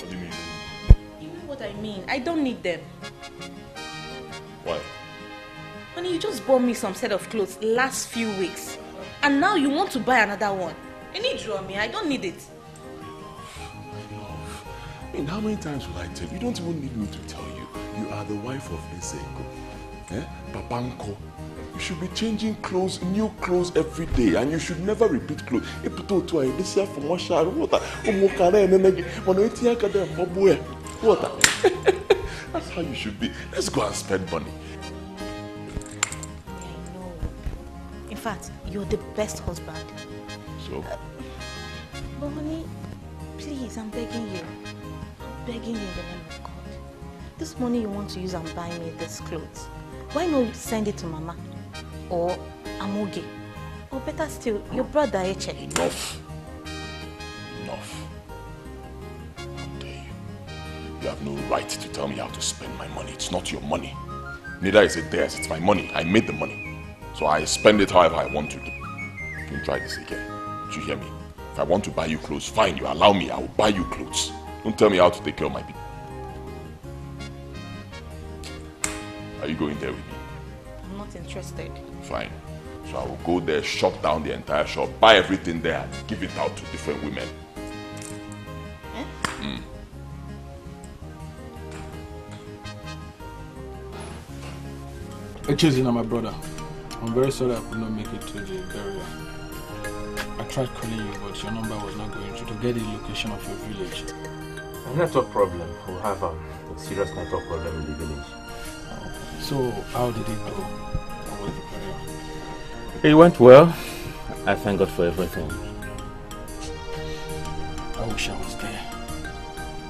Speaker 2: What do you mean?
Speaker 9: You know what I mean? I don't need them.
Speaker 2: Why?
Speaker 9: Honey, you just bought me some set of clothes last few weeks. And now you want to buy another one. You need draw me. I don't need it.
Speaker 2: I mean, how many times will I tell you? You don't even need me to tell you. You are the wife of Eseko. Eh? Babanko. You should be changing clothes, new clothes every day, and you should never repeat clothes. To a this year from Washa, water, Umukare, and then Monotia, water. That's how you should be. Let's go and spend money.
Speaker 9: I know. In fact, you're the best husband.
Speaker 2: So,
Speaker 9: But honey, please, I'm begging you. Begging you in the name of God. This money you want to use and buy me these clothes. Why not send it to Mama? Or Amoge? Or better still, your brother Eche.
Speaker 2: enough. Enough. How dare you? You have no right to tell me how to spend my money. It's not your money. Neither is it theirs. It's my money. I made the money. So I spend it however I want to do. Don't try this again. Did you hear me? If I want to buy you clothes, fine. You allow me. I will buy you clothes. Don't tell me how to take care of my people. Are you going there with me?
Speaker 9: I'm not interested.
Speaker 2: Fine. So I will go there, shut down the entire shop, buy everything there, and give it out to different women. Mm.
Speaker 11: Echezina, my brother. I'm very sorry I could not make it to the burial. I tried calling you, but your number was not going through to get the location of your village.
Speaker 1: A network problem. We have um, a serious network problem in the village.
Speaker 11: So, how did it go? How was the burial?
Speaker 1: It went well. I thank God for everything.
Speaker 11: I wish I was there.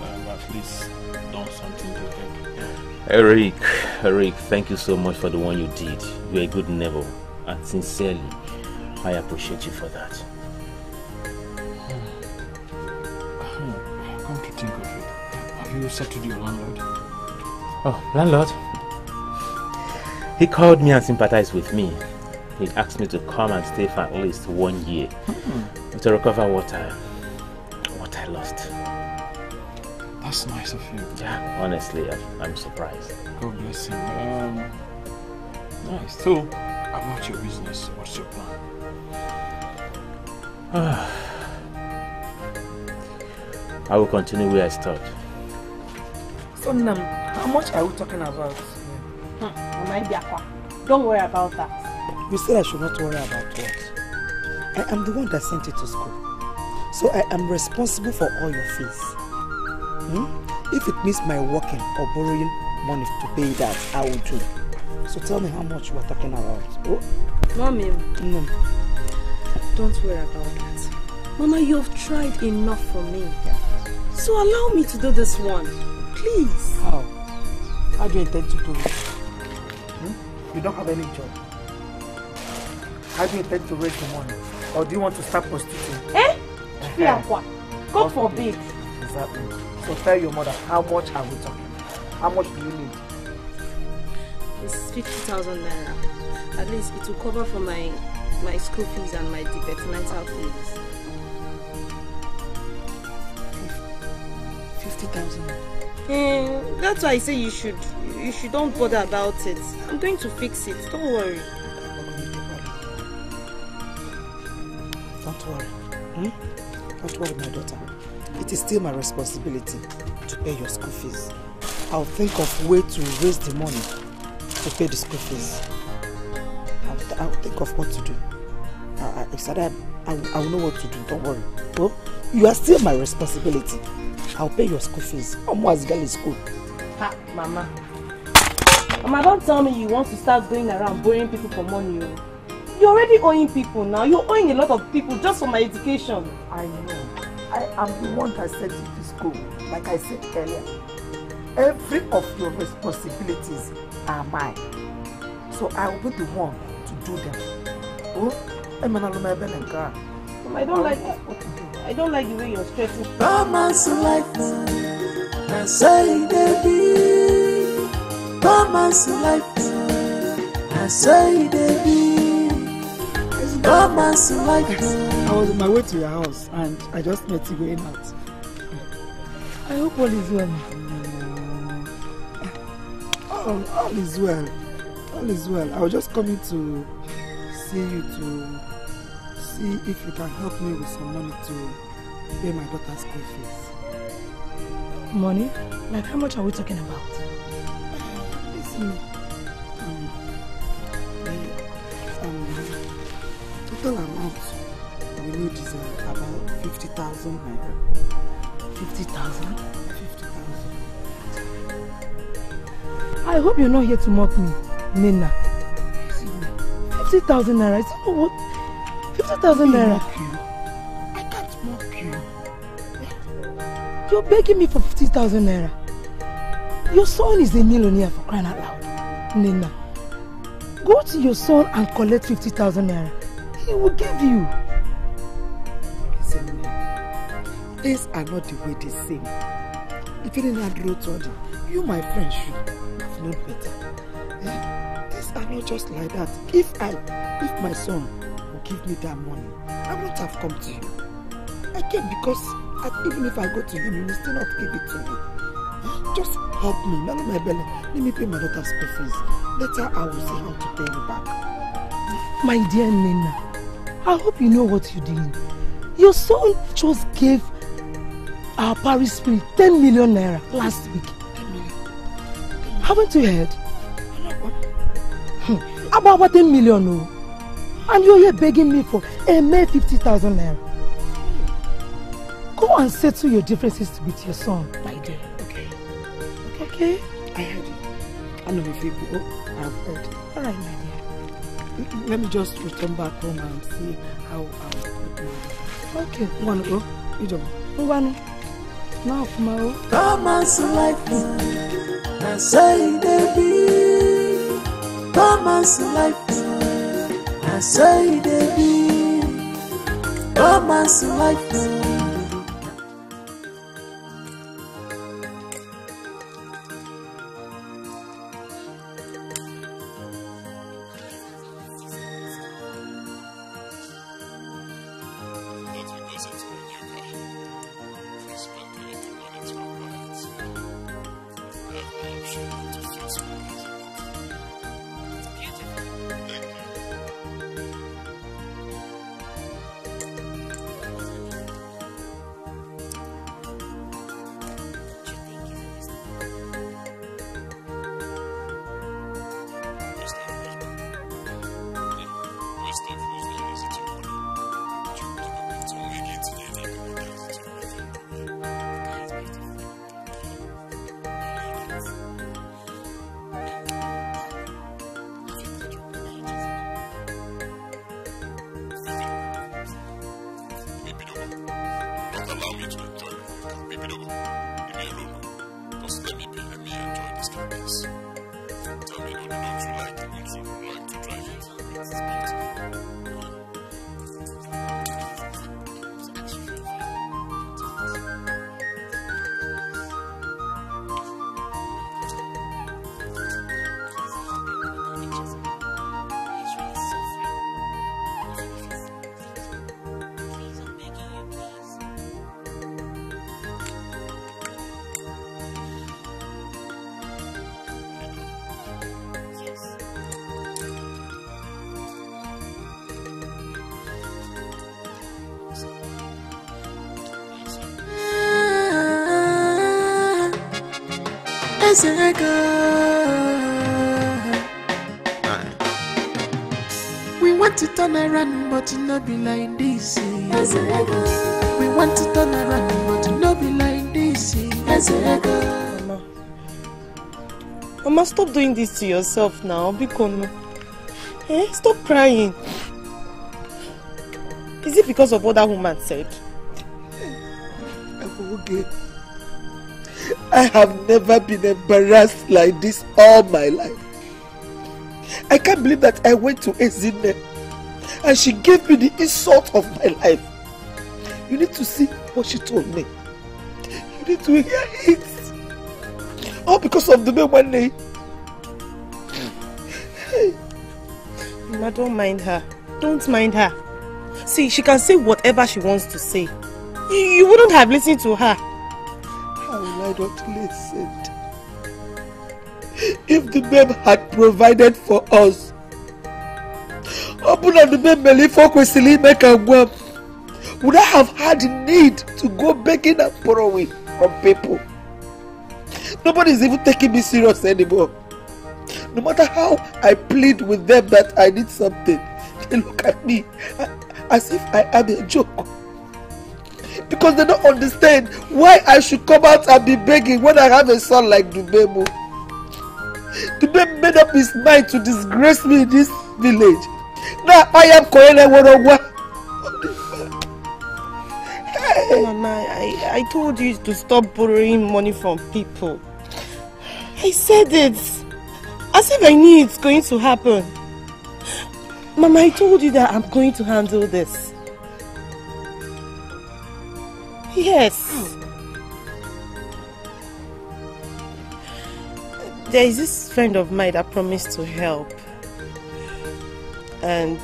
Speaker 11: I've at least done something to help.
Speaker 1: Eric, Eric, thank you so much for the one you did. You're a good neighbor, and sincerely, I appreciate you for that.
Speaker 11: Hmm, Come think of it, have you settled your landlord?
Speaker 1: Oh, landlord. He called me and sympathized with me. He asked me to come and stay for at least one year to recover what I, what I lost.
Speaker 11: That's nice of you.
Speaker 1: Yeah, honestly, I'm, I'm surprised.
Speaker 11: God bless him. Um, nice. So, about your business, what's your plan?
Speaker 1: I will continue where I stopped.
Speaker 12: So, Nam, how much are we talking about?
Speaker 5: Hmm, don't worry about that.
Speaker 3: You said I should not worry about what? I am the one that sent you to school. So I am responsible for all your fees. Hmm? If it means my working or borrowing money to pay that, I will do. So tell me how much we're talking about. Oh,
Speaker 5: Mommy,
Speaker 3: no.
Speaker 5: don't worry about that. Mama, you have tried enough for me. So allow me to do this one. Please.
Speaker 3: How? How do you intend to do it? Hmm? You don't have any job. How do you intend to raise the money? Or do you want to start prostituting?
Speaker 5: Eh? Ibiakwa, God forbid.
Speaker 3: Exactly. So tell your mother, how much are we talking? How much do you need?
Speaker 5: It's 50,000 naira. At least it will cover for my my school fees and my departmental fees.
Speaker 3: 50,000
Speaker 5: Eh, that's why I say you should you should don't bother about it. I'm going to fix it. Don't worry.
Speaker 3: Don't worry. Hmm? Don't worry, my daughter. it is still my responsibility to pay your school fees. I'll think of way to raise the money to pay the school fees. I'll, I'll think of what to do. I, I, I, I, I will know what to do, don't worry. Oh, you are still my responsibility. I'll pay your school fees. How much is girl in school?
Speaker 6: Ha, mama. Mama, don't tell me you want to start going around borrowing people for money. Oh. You're already owing people now. You're owing a lot of people just for my education.
Speaker 3: I know. I am the one that sent you to school, like I said earlier. Every of your responsibilities are mine. So I will be the one to do them. Oh, I'm an alumni and car.
Speaker 6: I don't like I don't like the way you're stressing.
Speaker 7: Romance life, I say baby. Romance life, I say baby. Romance life.
Speaker 3: I was on my way to your house and I just met you going out. I hope all is well. All, all is well. All is well. I was just coming to see you to see if you can help me with some money to pay my daughter's school fees.
Speaker 12: Money? Like how much are we talking about?
Speaker 3: Listen, um, the um, total amount we need is uh, about 50,000 naira.
Speaker 12: 50,000? 50,000. I hope you're not here to mock me, Nina. 50,000 naira, is that not what? 50,000 naira.
Speaker 3: I can't mock you.
Speaker 12: You're begging me for 50,000 naira. Your son is a millionaire for crying out loud. Nina, go to your son and collect 50,000 naira. He will give you.
Speaker 3: Listen, things are not the way they seem. If you didn't have road told you, my friend, should have known better. Eh? Things are not just like that. If I, if my son give me that money, I won't have come to you. I came because I, even if I go to him, he will still not give it to me. Just help me, of my belly. Let me pay my daughter's school fees. Later, I will see how to pay you back.
Speaker 12: My dear Nina, I hope you know what you're doing. Your son just gave our parish spirit 10 million naira last week. Haven't you heard? Hmm. About what 10 million, no? And you're here begging me for a mere 50,000 naira. Go and settle your differences with your son, my dear.
Speaker 3: Okay.
Speaker 12: Okay?
Speaker 3: I heard you. I know if you go, I've heard.
Speaker 12: All right, my dear.
Speaker 3: Let me just return back home and see how I'll
Speaker 12: Okay.
Speaker 3: Wanna go? You don't.
Speaker 12: Ngwanu. Now, Kumaro.
Speaker 7: Romance life, I say baby. Romance life, I say baby. Romance life. Turn around, but it not be like this. We want to turn around, but it not be like this. Ezeka.
Speaker 5: Mama. Mama, stop doing this to yourself now. Bikono. Eh? Stop crying. Is it because of what that woman said?
Speaker 3: I'm okay. I have never been embarrassed like this all my life. I can't believe that I went to Ezine and she gave me the insult of my life. You need to see what she told me. You need to hear it. All because of the man one day.
Speaker 5: Mama, don't mind her. Don't mind her. See, she can say whatever she wants to say. You, you wouldn't have listened to her.
Speaker 3: How will I not listen? If the babe had provided for us, open up the babe belly for Kwesili make a worm. Would I have had need to go begging and borrowing from people? Nobody is even taking me serious anymore. No matter how I plead with them that I need something, they look at me as if I am a joke. Because they don't understand why I should come out and be begging when I have a son like Dubemo. Dubemo made up his mind to disgrace me in this village. Now I am Koyele Worogwa.
Speaker 5: Mama, I, I told you to stop borrowing money from people. I said it. As if I knew it's going to happen. Mama, I told you that I'm going to handle this. Yes. There is this friend of mine that promised to help. And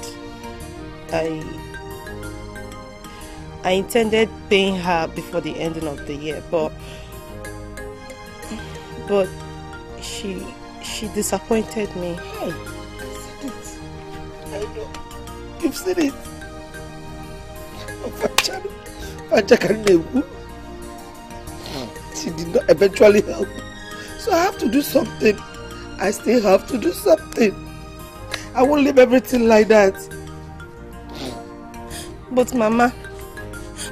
Speaker 5: I I intended paying her before the ending of the year, but but she she disappointed me.
Speaker 3: Hey, I said it. I know. You've said it. She did not eventually help. So I have to do something. I still have to do something. I won't leave everything like that.
Speaker 5: But Mama,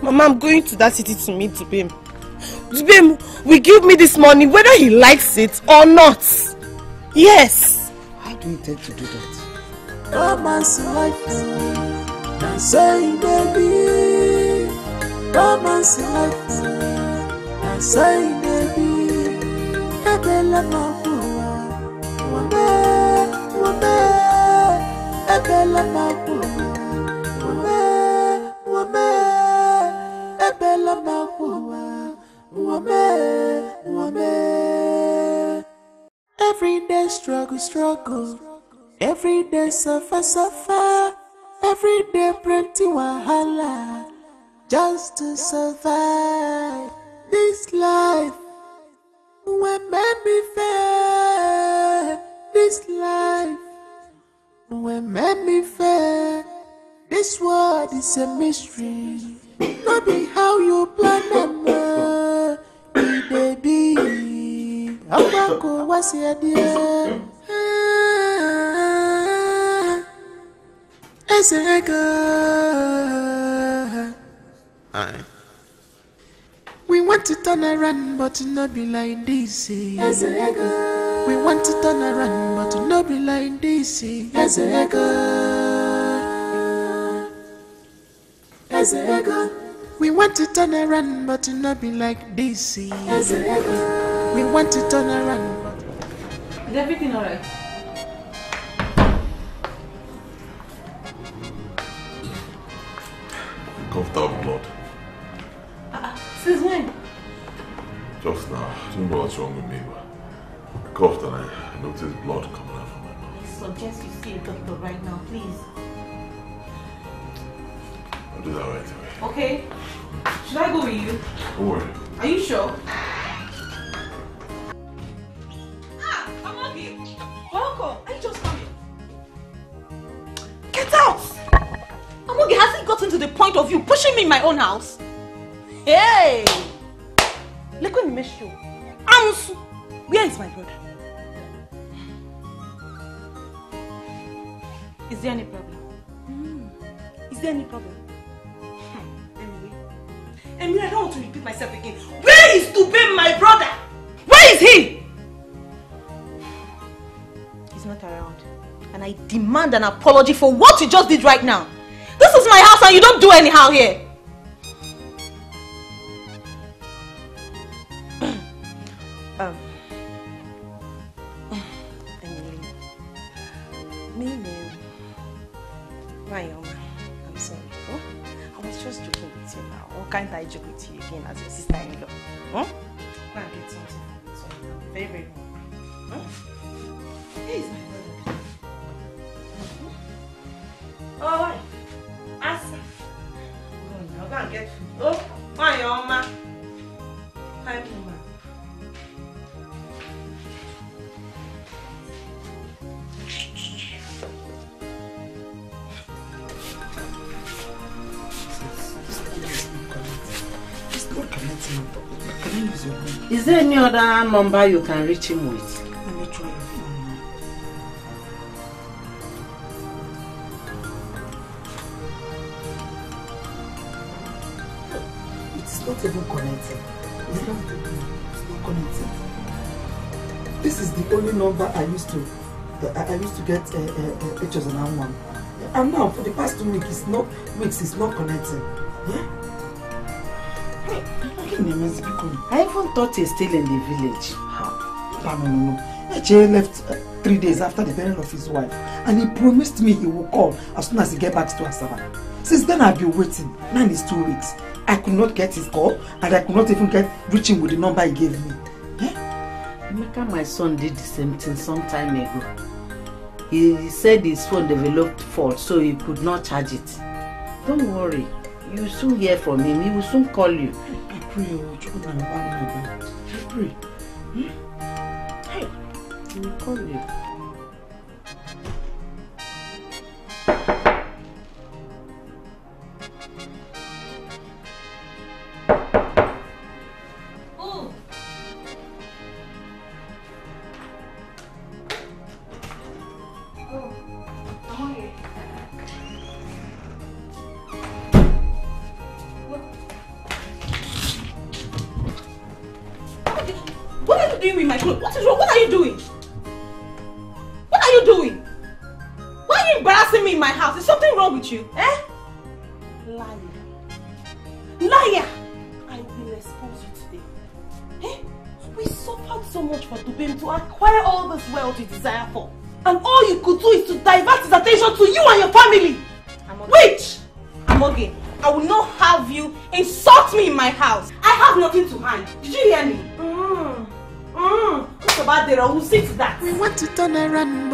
Speaker 5: Mama, I'm going to that city to meet Dubem. Dubem will give me this money whether he likes it or not. Yes.
Speaker 3: How do you intend to do that?
Speaker 7: Romance life, e dey be. Romance life, na so e dey be. Ebele mafuwa, wame, wame, wame. Every day struggle, struggle. Every day suffer, suffer. Every day plenty wahala. Just to survive this life. When men be fair, this life. When men be fair, this world is a mystery. Not be how you plan them. uh, It dey be. Agbako wasi adie. Ezeka.
Speaker 13: Aye.
Speaker 7: We want to turn around, but it not be like this. eh. We want to turn around, but it not be like this. eh. Ezeka. Ezeka. We want to turn around, but it not be like this. eh. We want to turn around, but
Speaker 14: Is everything alright?
Speaker 2: Coughed out blood.
Speaker 14: Since when?
Speaker 2: Just now. I don't know what's wrong with me, but coughed and I noticed blood coming out from my mouth.
Speaker 14: I suggest you see a doctor right now, please.
Speaker 2: I'll do that right away.
Speaker 14: Okay? Should I go with you?
Speaker 2: Don't worry.
Speaker 14: Are you sure?
Speaker 5: Ah, Amagi, welcome. Are you just coming? Get out!
Speaker 14: Amogi, has it gotten to the point of you pushing me in my own house? Hey!
Speaker 5: Look when miss you.
Speaker 14: Ansu!
Speaker 5: Where is my brother? Is there any problem? Hmm. Is there any problem? Hmm. Emily. Emily, I don't want to repeat myself again. Where is Dube, my brother? Where is he? He's not around. And I demand an apology for what you just did right now. This is my house and you don't do anyhow here. Mayoma, I'm sorry. Oh, I was just joking with you now. Why can't I joke with you again as your sister-in-law? Huh? Go and get something. Sorry, I'm very, very hungry. Huh? Is my brother. Oh? Asa. Go now, go and get food. Oh, Mayoma.
Speaker 13: Another number you can reach him with?
Speaker 3: It's not even connected. It's not, connected. This is the only number I used to I used to get uh, uh, uh, pictures on that one. And now for the past two weeks, it's not weeks, it's not connecting. Yeah.
Speaker 13: Hey, 130 is still in the village.
Speaker 3: No, no, no. Eche left uh, three days after the burial of his wife and he promised me he will call as soon as he get back to Asaba. Since then I've been waiting. Nine is two weeks. I could not get his call and I could not even get reaching with the number he gave me. Eh?
Speaker 13: Emeka, my son did the same thing some time ago. He said his phone developed fault so he could not charge it. Don't worry, you soon hear from him. He will soon call you.
Speaker 5: April ちょっと
Speaker 8: ないはい。で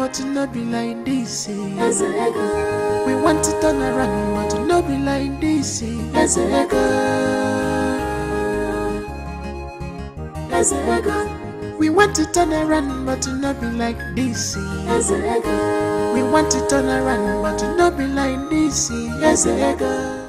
Speaker 8: but it not be like this. eh. We want to turn around, but it not be like this. eh. We want to turn around, but it not be like this. eh. We want to turn around, but it not be like this. eh.
Speaker 2: Huh?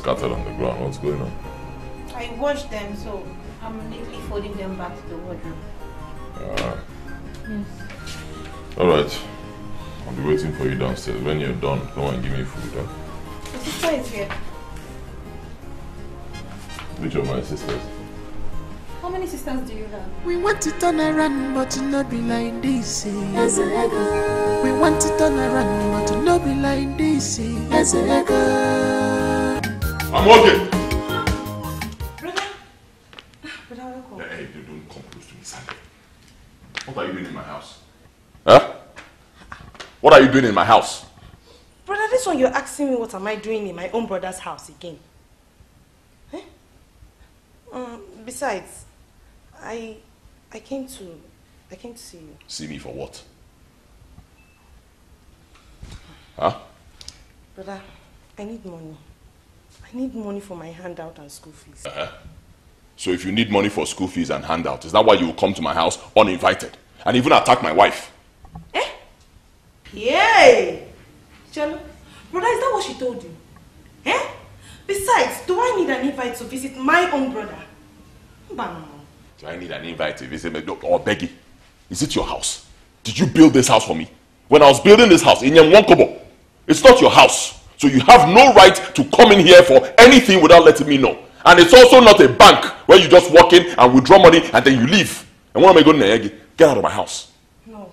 Speaker 2: Scattered on the ground. What's going on?
Speaker 5: I washed them, so I'm neatly folding them back to the wardrobe.
Speaker 2: Ah,
Speaker 5: Yes.
Speaker 2: all right. I'll be waiting for you downstairs. When you're done, come and give me food. Huh?
Speaker 5: My sister is here.
Speaker 2: Which of my sisters?
Speaker 5: How many sisters do you have?
Speaker 8: We want to turn around, but it not be like this. eh. We want to turn around, but it not be like this. eh.
Speaker 2: I'm okay.
Speaker 5: Brother,
Speaker 2: Hey, you don't come close to me, Sandy. What are you doing in my house? Huh? What are you doing in my house?
Speaker 5: Brother, this one you're asking me what am I doing in my own brother's house again? Eh? Um, besides, I I came to I came to see you.
Speaker 2: See me for what? Huh?
Speaker 5: Brother, I need money. I need money for my handout and school fees.
Speaker 2: Uh-huh. So if you need money for school fees and handout, is that why you will come to my house uninvited and even attack my wife? Eh?
Speaker 5: Yay! Jello, brother, is that what she told you? Eh? Besides, do I need an invite to visit my own brother? Bam.
Speaker 2: Do I need an invite to visit me? Or Beggy, is it your house? Did you build this house for me? When I was building this house in Yamwankobo, it's not your house. So you have no right to come in here for anything without letting me know. And it's also not a bank where you just walk in and withdraw money and then you leave. And what am I going to Get out of my house.
Speaker 5: No.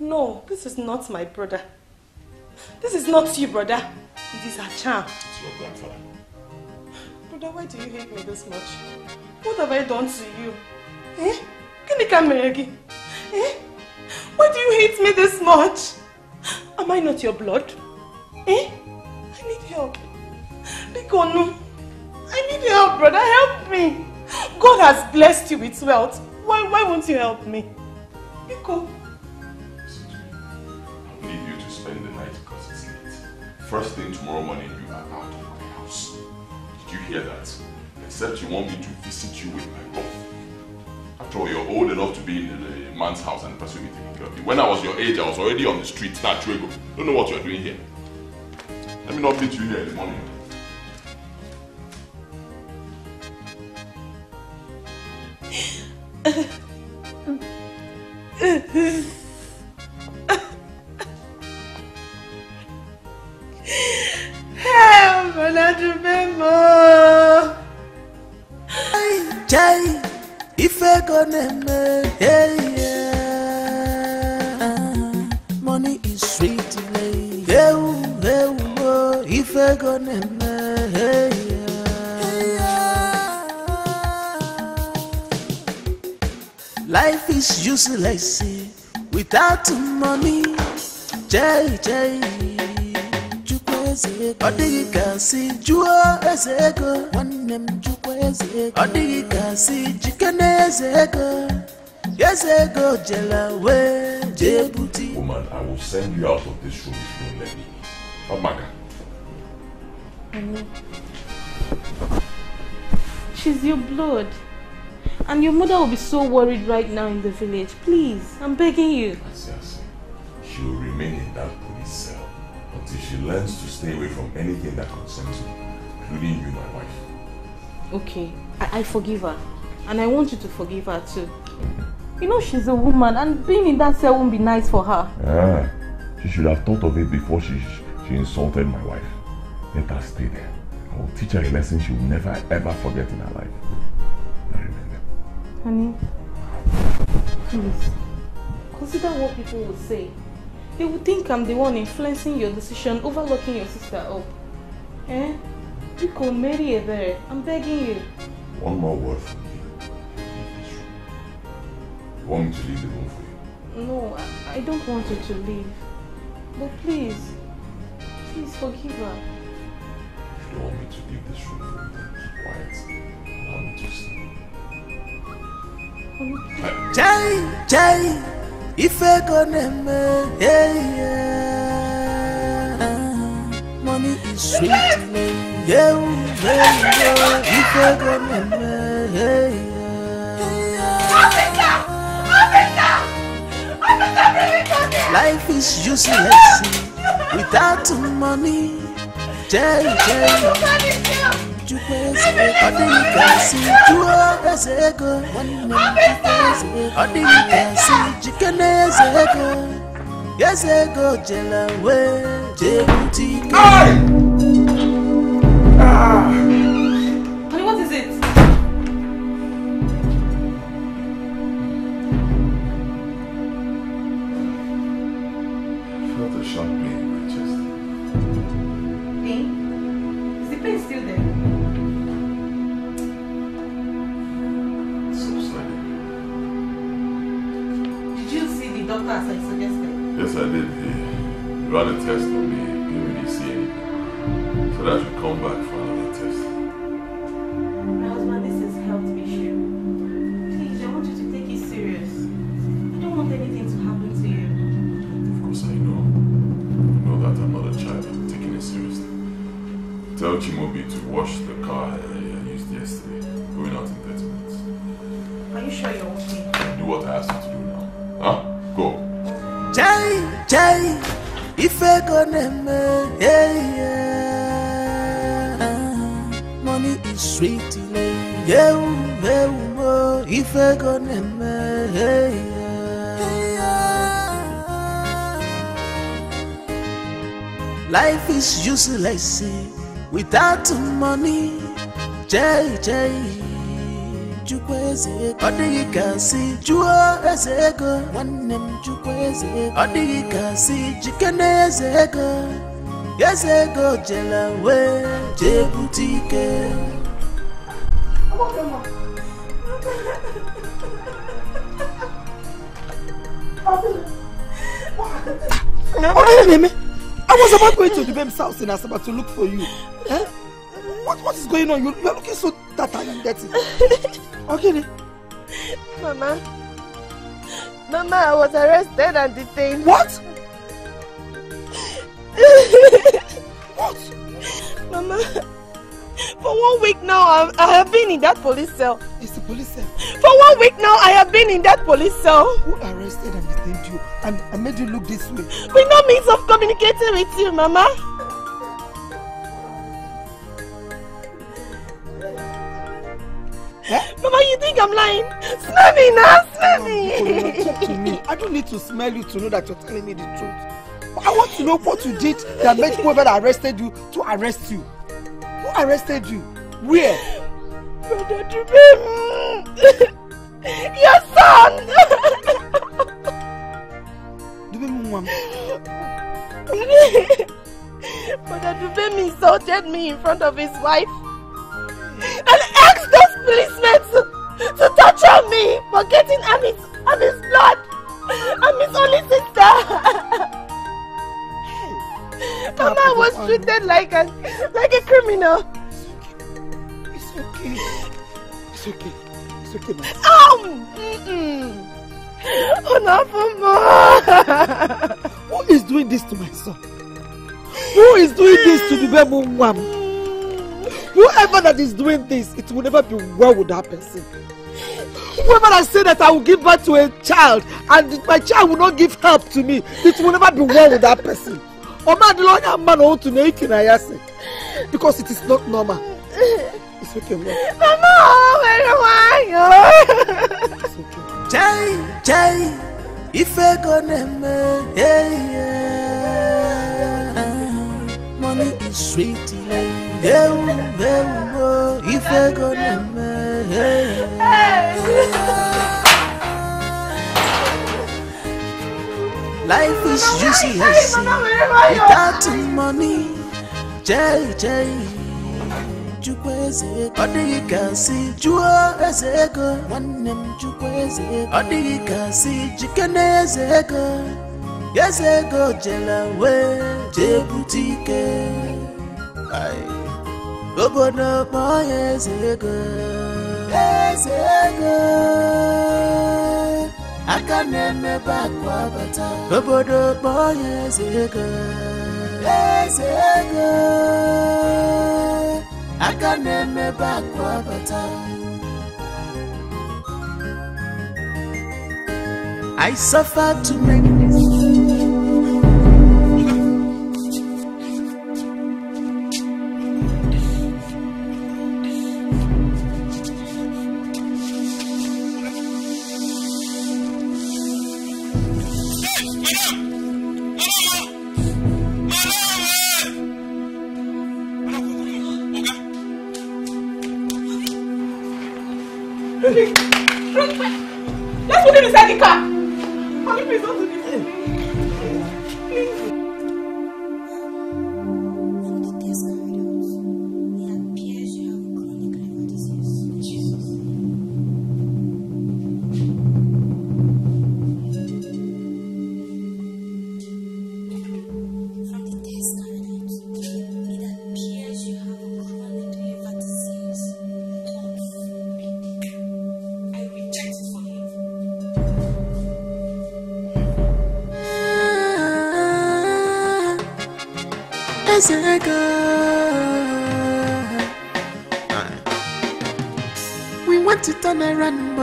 Speaker 5: No, this is not my brother. This is not you, brother. It is Acham.
Speaker 2: It's your grandfather.
Speaker 5: Brother, why do you hate me this much? What have I done to you? Eh? Can you come here again? Eh? Why do you hate me this much? Am I not your blood? Eh? I need help. Bikonu, I need help, brother. Help me. God has blessed you with wealth. Why, why won't you help me? Biko.
Speaker 2: I'll leave you to spend the night because it's late. First thing tomorrow morning, you are out of my house. Did you hear that? Except you want me to visit you with my love. After all, you're old enough to be in a man's house and the person will be taking care of you. When I was your age, I was already on the street, not Chuego. Don't know what you're doing here. Let me not meet you here in the morning.
Speaker 5: Help, brother, remember.
Speaker 7: Jai, ife go neme, hey yeah. Money is sweet, hey, hey, hey, oh, ife go neme, hey yeah. Life is useless without money. Jai, Jai. ọ dịghị ka si jụọ eze ego nwanne m jụkwa eze ego ọ dịghị ka si jike na eze ego eze ego jela wee jee bute
Speaker 2: Woman, I will send you out of this room if you don't let me. Amaga.
Speaker 9: Honey, she's your blood. And your mother will be so worried right now in the village. Please, I'm begging you.
Speaker 2: Asi, Asi. She will remain in that police until she learns to stay away from anything that concerns you, including you, my wife.
Speaker 9: Okay, I, I forgive her. And I want you to forgive her too. You know she's a woman and being in that cell won't be nice for her.
Speaker 2: Ah, she should have thought of it before she, she insulted my wife. Let her stay there. I will teach her a lesson she will never ever forget in her life.
Speaker 9: Honey, please, consider what people will say. They would think I'm the one influencing your decision, overlooking your sister up. Eh? You could marry her there. I'm begging you.
Speaker 2: One more word from you. Leave this room. You want me to leave the room for you?
Speaker 9: No, I, I don't want you to leave. But please, please forgive her.
Speaker 2: If you don't want me to leave this room for you, then keep quiet. Allow me to sleep.
Speaker 7: Jai, Jai, Ife gonna make yeah, yeah. Money is sweet, yeah, yeah. Ife gonna make yeah, yeah. Officer, officer, officer, me Life is useless without money. Jay, Jay jukwezi ọdịnika si jụọ eze ego nwanne m jukwezi ọdịnika si jikene eze ego eze ego jela wee jee bute ike use lazy without money. Jay, Jay. Chukwueze, ọ dịghị kasị jụọ eze ego nwanne m Chukwueze, ọ dịghị kasị jike na eze ego eze ego jela wee jee bute ike
Speaker 3: ọ bụla na-eme I was about going to the baby's house in Asaba to look for you. Eh? What, what is going on? You, you are looking so tattered and dirty. Ogene,
Speaker 5: Mama. Mama, I was arrested and detained.
Speaker 3: What?
Speaker 5: what? Mama, for one week now, I, I have been in that police cell.
Speaker 3: It's police cell?
Speaker 5: For one week now, I have been in that police cell.
Speaker 3: who arrested and detained you and, and made you look this way?
Speaker 5: With no means of communicating with you, Mama. Mama, you think I'm lying? Smell me now, smell me.
Speaker 3: Talk to me. I don't need to smell you to know that you're telling me the truth. But I want to know what you did that made whoever arrested you to arrest you. Who arrested you? Where?
Speaker 5: Brother Dubem. Your son.
Speaker 3: Dubem Mwam.
Speaker 5: Brother Dubem insulted me in front of his wife and asked those policemen to, to torture me for getting Ami's, Ami's blood. Ami's only sister. Mama was treated like a like a criminal.
Speaker 3: Okay. It's okay. It's okay.
Speaker 5: Um, mm-mm. Oh, for more.
Speaker 3: Who is doing this to my son? Who is doing this to Dubem Mwam? Whoever that is doing this, it will never be well with that person. Whoever that say that I will give birth to a child and my child will not give help to me, it will never be well with that person. Because it is not normal. It's okay, mom.
Speaker 5: Mama, where am I?
Speaker 7: Jai, Jai, ife go neme, yeah, yeah. Money is sweet, yeah, yeah, mo, ife go neme, yeah. Life is useless without money. Jai, Jai. Chukwu eze ego ọ dịghị ka si jụọ eze ego nwanne m chukwu eze ego ọ dịghị ka si jikene eze ego eze ego jela wee jee bute ike obodo kpọọ ya eze ego eze ego aka na-emebe akụ abata obodo kpọọ ya eze ego eze ego aka na-emebe akụ abata I suffer to make this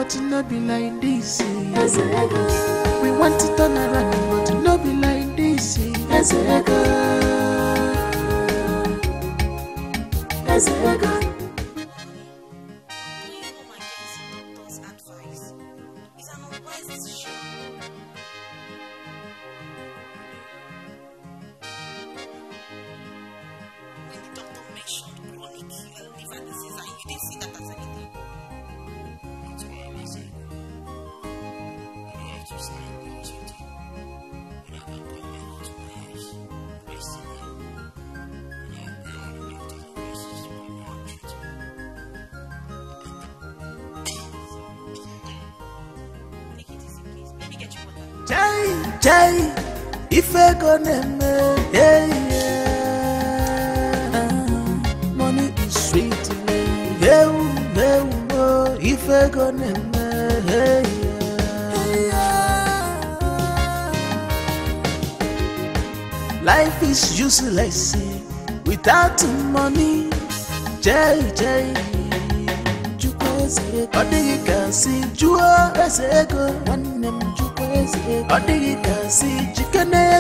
Speaker 8: but it no be like this. eh. We want to turn around, but it no be like this. eh.
Speaker 7: Jai, ife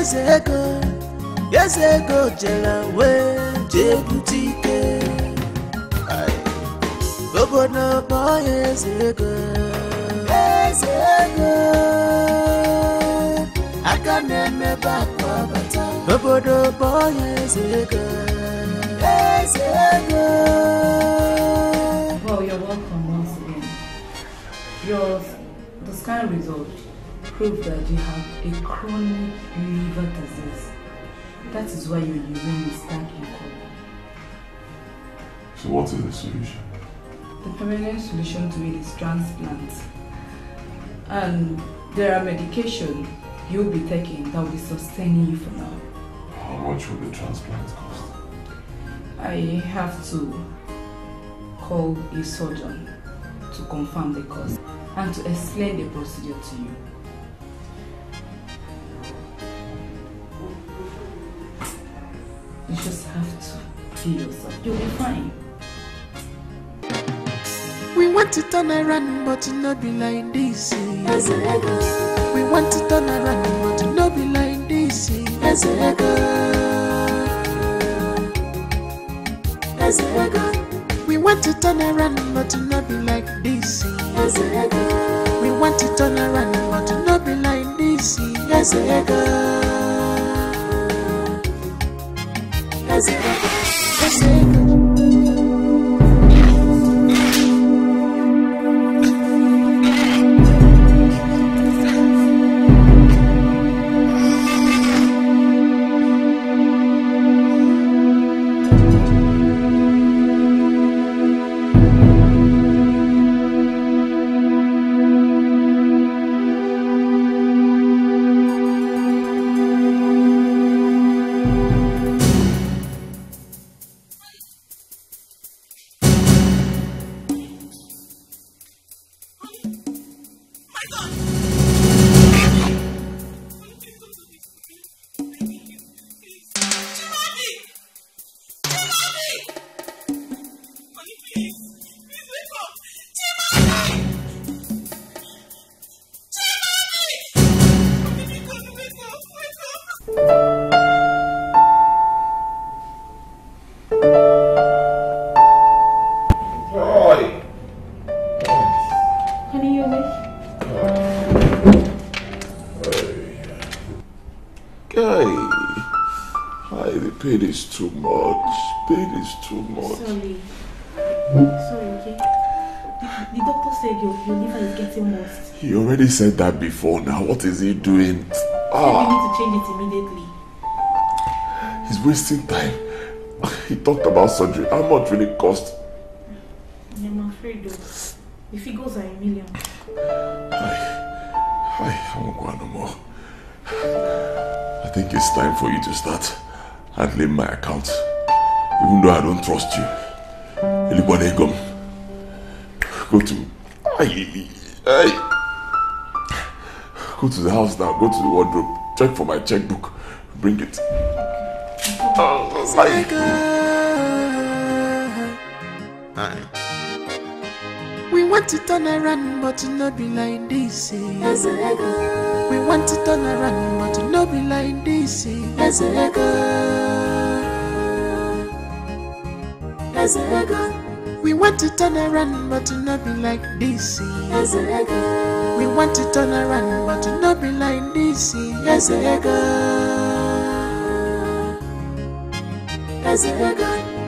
Speaker 7: eze ego eze ego jere wee jee bute ike obodo kpọọ ya eze ego eze ego aka na-emebe akpa bata. Obodo kpọọ ya eze ego eze ego
Speaker 15: Well, you're welcome once again. Your the scan result proved that you have a chronic liver disease. That is why your urine is dark in color.
Speaker 2: So what is the solution?
Speaker 15: The permanent solution to it is transplant. And there are medication you'll be taking that will be sustaining you for now.
Speaker 2: How much will the transplant cost?
Speaker 15: I have to call a surgeon to confirm the cost and to explain the procedure to you. You just have to feel yourself. You'll be fine.
Speaker 8: We want to turn around, but it no be like this. eh. We want to turn around, but it no be like this. eh. We want to turn around, but it no be like this. eh. We want to turn around, but it no be like this.
Speaker 2: Joy! Already said that before now. What is he doing? Ah,
Speaker 9: need to change it immediately.
Speaker 2: he's wasting time. He talked about surgery. How much will it cost?
Speaker 9: I'm afraid though. The figures are a million.
Speaker 2: Hi, I won't go on no more. I think it's time for you to start handling my account. Even though I don't trust you. Anybody come. Go to. Ay, ay. Go to the house now. Go to the wardrobe. Check for my checkbook. Bring it. Oh, ay.
Speaker 8: Aye. We want to turn around, but it not be like this. eh. We want to turn around, but it not be like this. eh. We want to turn around, but it not be like this. eh. We want to turn around, but it not be like this.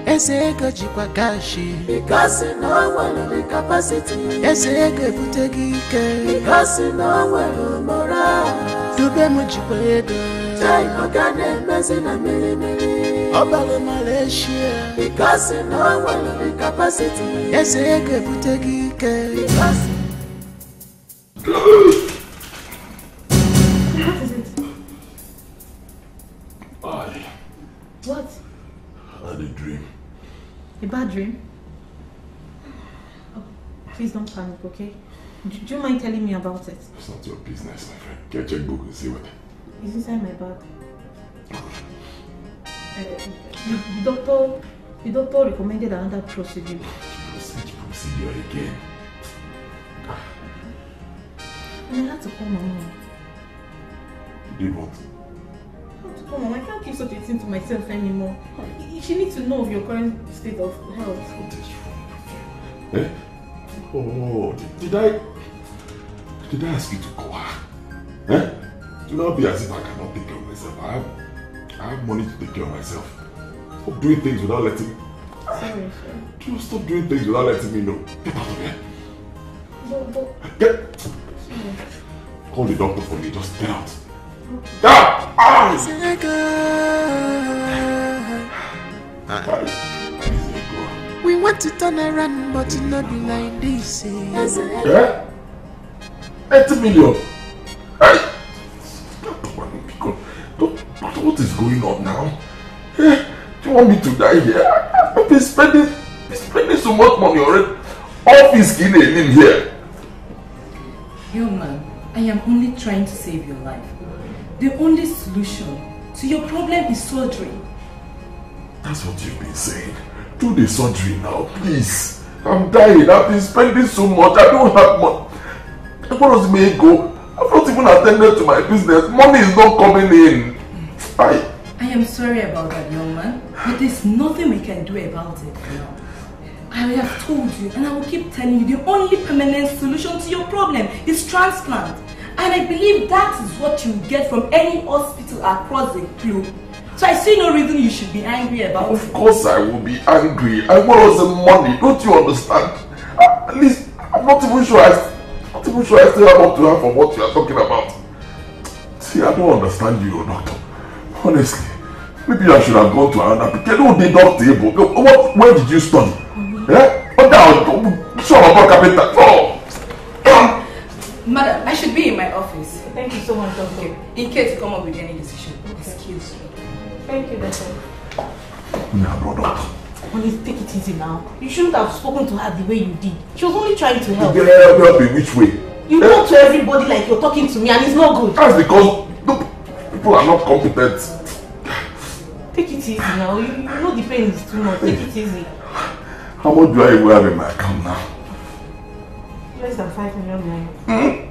Speaker 8: Eze ego jikwa gashi
Speaker 7: Because no one the capacity.
Speaker 8: Eze ego ebuteghị ike
Speaker 7: Because no one moral.
Speaker 8: Dube m jikwa ego
Speaker 7: Chai ọga na-emezi na mmiri mmiri.
Speaker 8: Malaysia
Speaker 7: Because no one the capacity.
Speaker 8: Eze ego ebuteghị ike
Speaker 7: Because
Speaker 9: panic, okay? Do, do you mind telling me about it?
Speaker 2: It's not your business, my friend. Get a checkbook and see what.
Speaker 9: Is inside my bag. Uh, the, the doctor, the doctor recommended another procedure.
Speaker 2: Which procedure again?
Speaker 9: And I had to call my mom.
Speaker 2: You did what?
Speaker 9: I had to call mom. I can't keep such a thing to myself anymore. She needs to know of your current state of health. What is wrong?
Speaker 2: Eh? Oh, did, did I... Did I ask you to her? Eh? Do not be as if I cannot take care of myself. I have, I have money to take care of myself. Stop doing things without letting...
Speaker 9: Sorry, sir.
Speaker 2: Just stop doing things without letting me know. Get out of here.
Speaker 9: But, but,
Speaker 2: Get...
Speaker 9: sorry.
Speaker 2: Call the doctor for me. Just get out. Ah! Ah!
Speaker 8: We want to turn around, but it not be like this. eh.
Speaker 2: Eh? 80 million. Hey! Doctor, what is going on now? Eh? Do you want me to die here? I've been spending, been spending so much money already. All this skin in here.
Speaker 15: Young man, I am only trying to save your life. The only solution to your problem is surgery.
Speaker 2: That's what you've been saying. Do the surgery now, please. I'm dying. I've been spending so much. I don't have money. Where does me go? I've not even attended to my business. Money is not coming in. I,
Speaker 15: I am sorry about that, young man, but there's nothing we can do about it now. I have told you, and I will keep telling you, the only permanent solution to your problem is transplant. And I believe that is what you get from any hospital across the globe. So I see no reason you should be angry about
Speaker 2: Of course I will be angry. I want the money. Don't you understand? Uh, At least I'm not even sure I not even sure I still have up to her for what you are talking about. See, I don't understand you, doctor. Honestly. Maybe I should have gone to another place. No, the doctor. but What where did you study? Eh? What the sure about carpenter? Oh.
Speaker 15: Madam, I should be in my office.
Speaker 9: Thank you so much, doctor.
Speaker 15: In case you come up with any decision. Excuse me.
Speaker 9: Thank you, doctor.
Speaker 2: Nah, bro, doctor.
Speaker 9: Honey, take it easy now. You shouldn't have spoken to her the way you did. She was only trying to help.
Speaker 2: You help help in which way?
Speaker 9: You talk to everybody like you're talking to me and it's not good.
Speaker 2: That's because no, people are not competent.
Speaker 9: Take it easy now. You, you know the pain is too much. Take it easy.
Speaker 2: How much do I even have in my account now?
Speaker 9: Less than 5 million naira.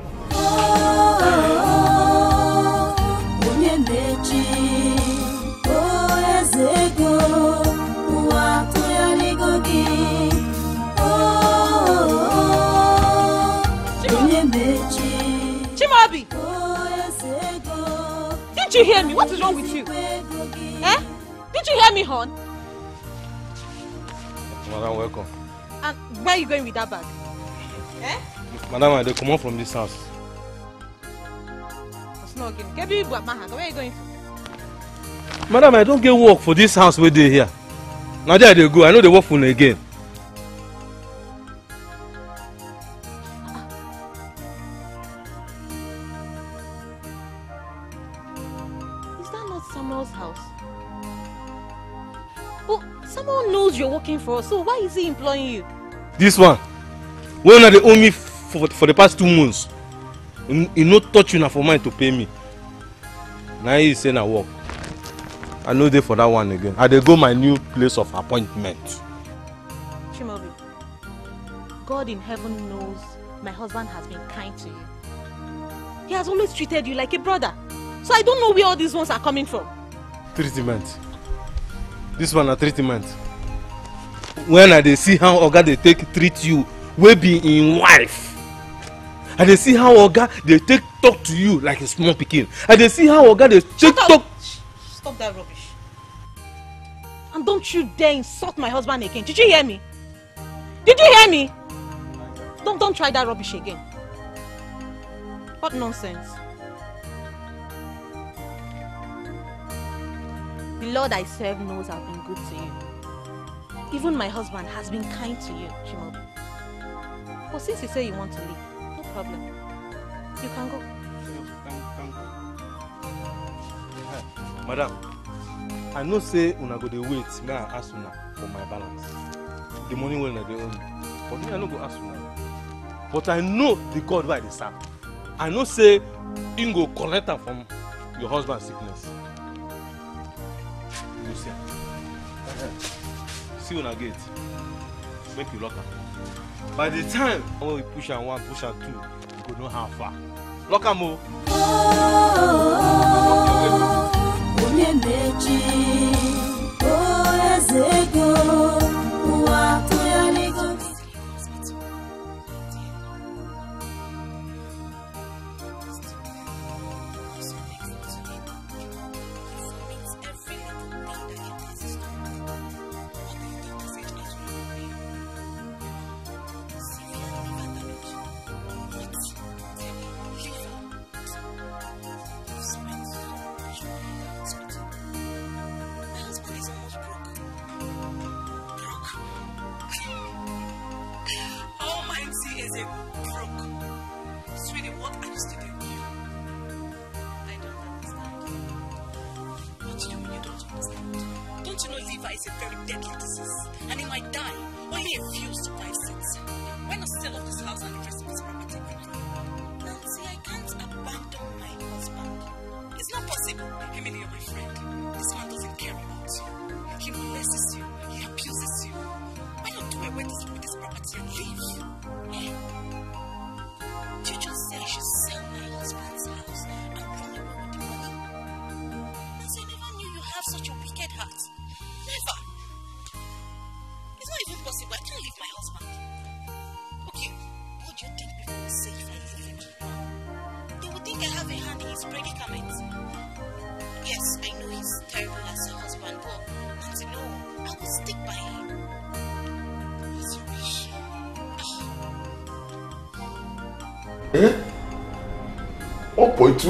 Speaker 7: o eze ego ụwa atụgharịgo gị O, onye na-eji
Speaker 14: Chimaobi,
Speaker 7: o eze ego
Speaker 14: didn't you hear me? What is wrong with you? Eh? Didn't you hear me, hon?
Speaker 16: Madam, welcome.
Speaker 14: And where are you going with that bag? Eh?
Speaker 16: Madam, I dey comot from this house.
Speaker 14: It's not again. Kebi Ibu Amaha, where are you going to?
Speaker 16: Madam, I don get work for this house wey dey here. Na there I dey go. I no dey work for una again.
Speaker 9: Is that not Samuel's house? But Samuel knows you're working for so why is he employing you?
Speaker 16: This one, wey una dey owe me for for the past two months, e no touch una for mind to pay me. Na him say na work. I no dey for that one again. I dey go my new place of appointment.
Speaker 9: Chimaobi, God in heaven knows my husband has been kind to you. He has always treated you like a brother. So I don't know where all these ones are coming from.
Speaker 16: treatment this one na treatment when i dey see how oga dey take treat you wey be im wife i dey see how oga dey take talk to you like a small pikin i dey see how oga dey take talk.
Speaker 9: Stop that rubbish. And don't you dare insult my husband again. Did you hear me? Did you hear me? Don't don't try that rubbish again. What nonsense. The Lord I serve knows I've been good to you. Even my husband has been kind to you, Chimobi. But since you say you want to leave, no problem. You can go.
Speaker 16: madam i know say una go dey wait make i ask una for my balance. The money wey una dey owe me. But me i no go ask una. But i know the god wey i dey serve. I know say him go collect am from your husband sickness. You go see am. See una gate. Make you lock am. By the time when we push am one push am two you go know how far. Lock am o.
Speaker 17: onye na-eji o eze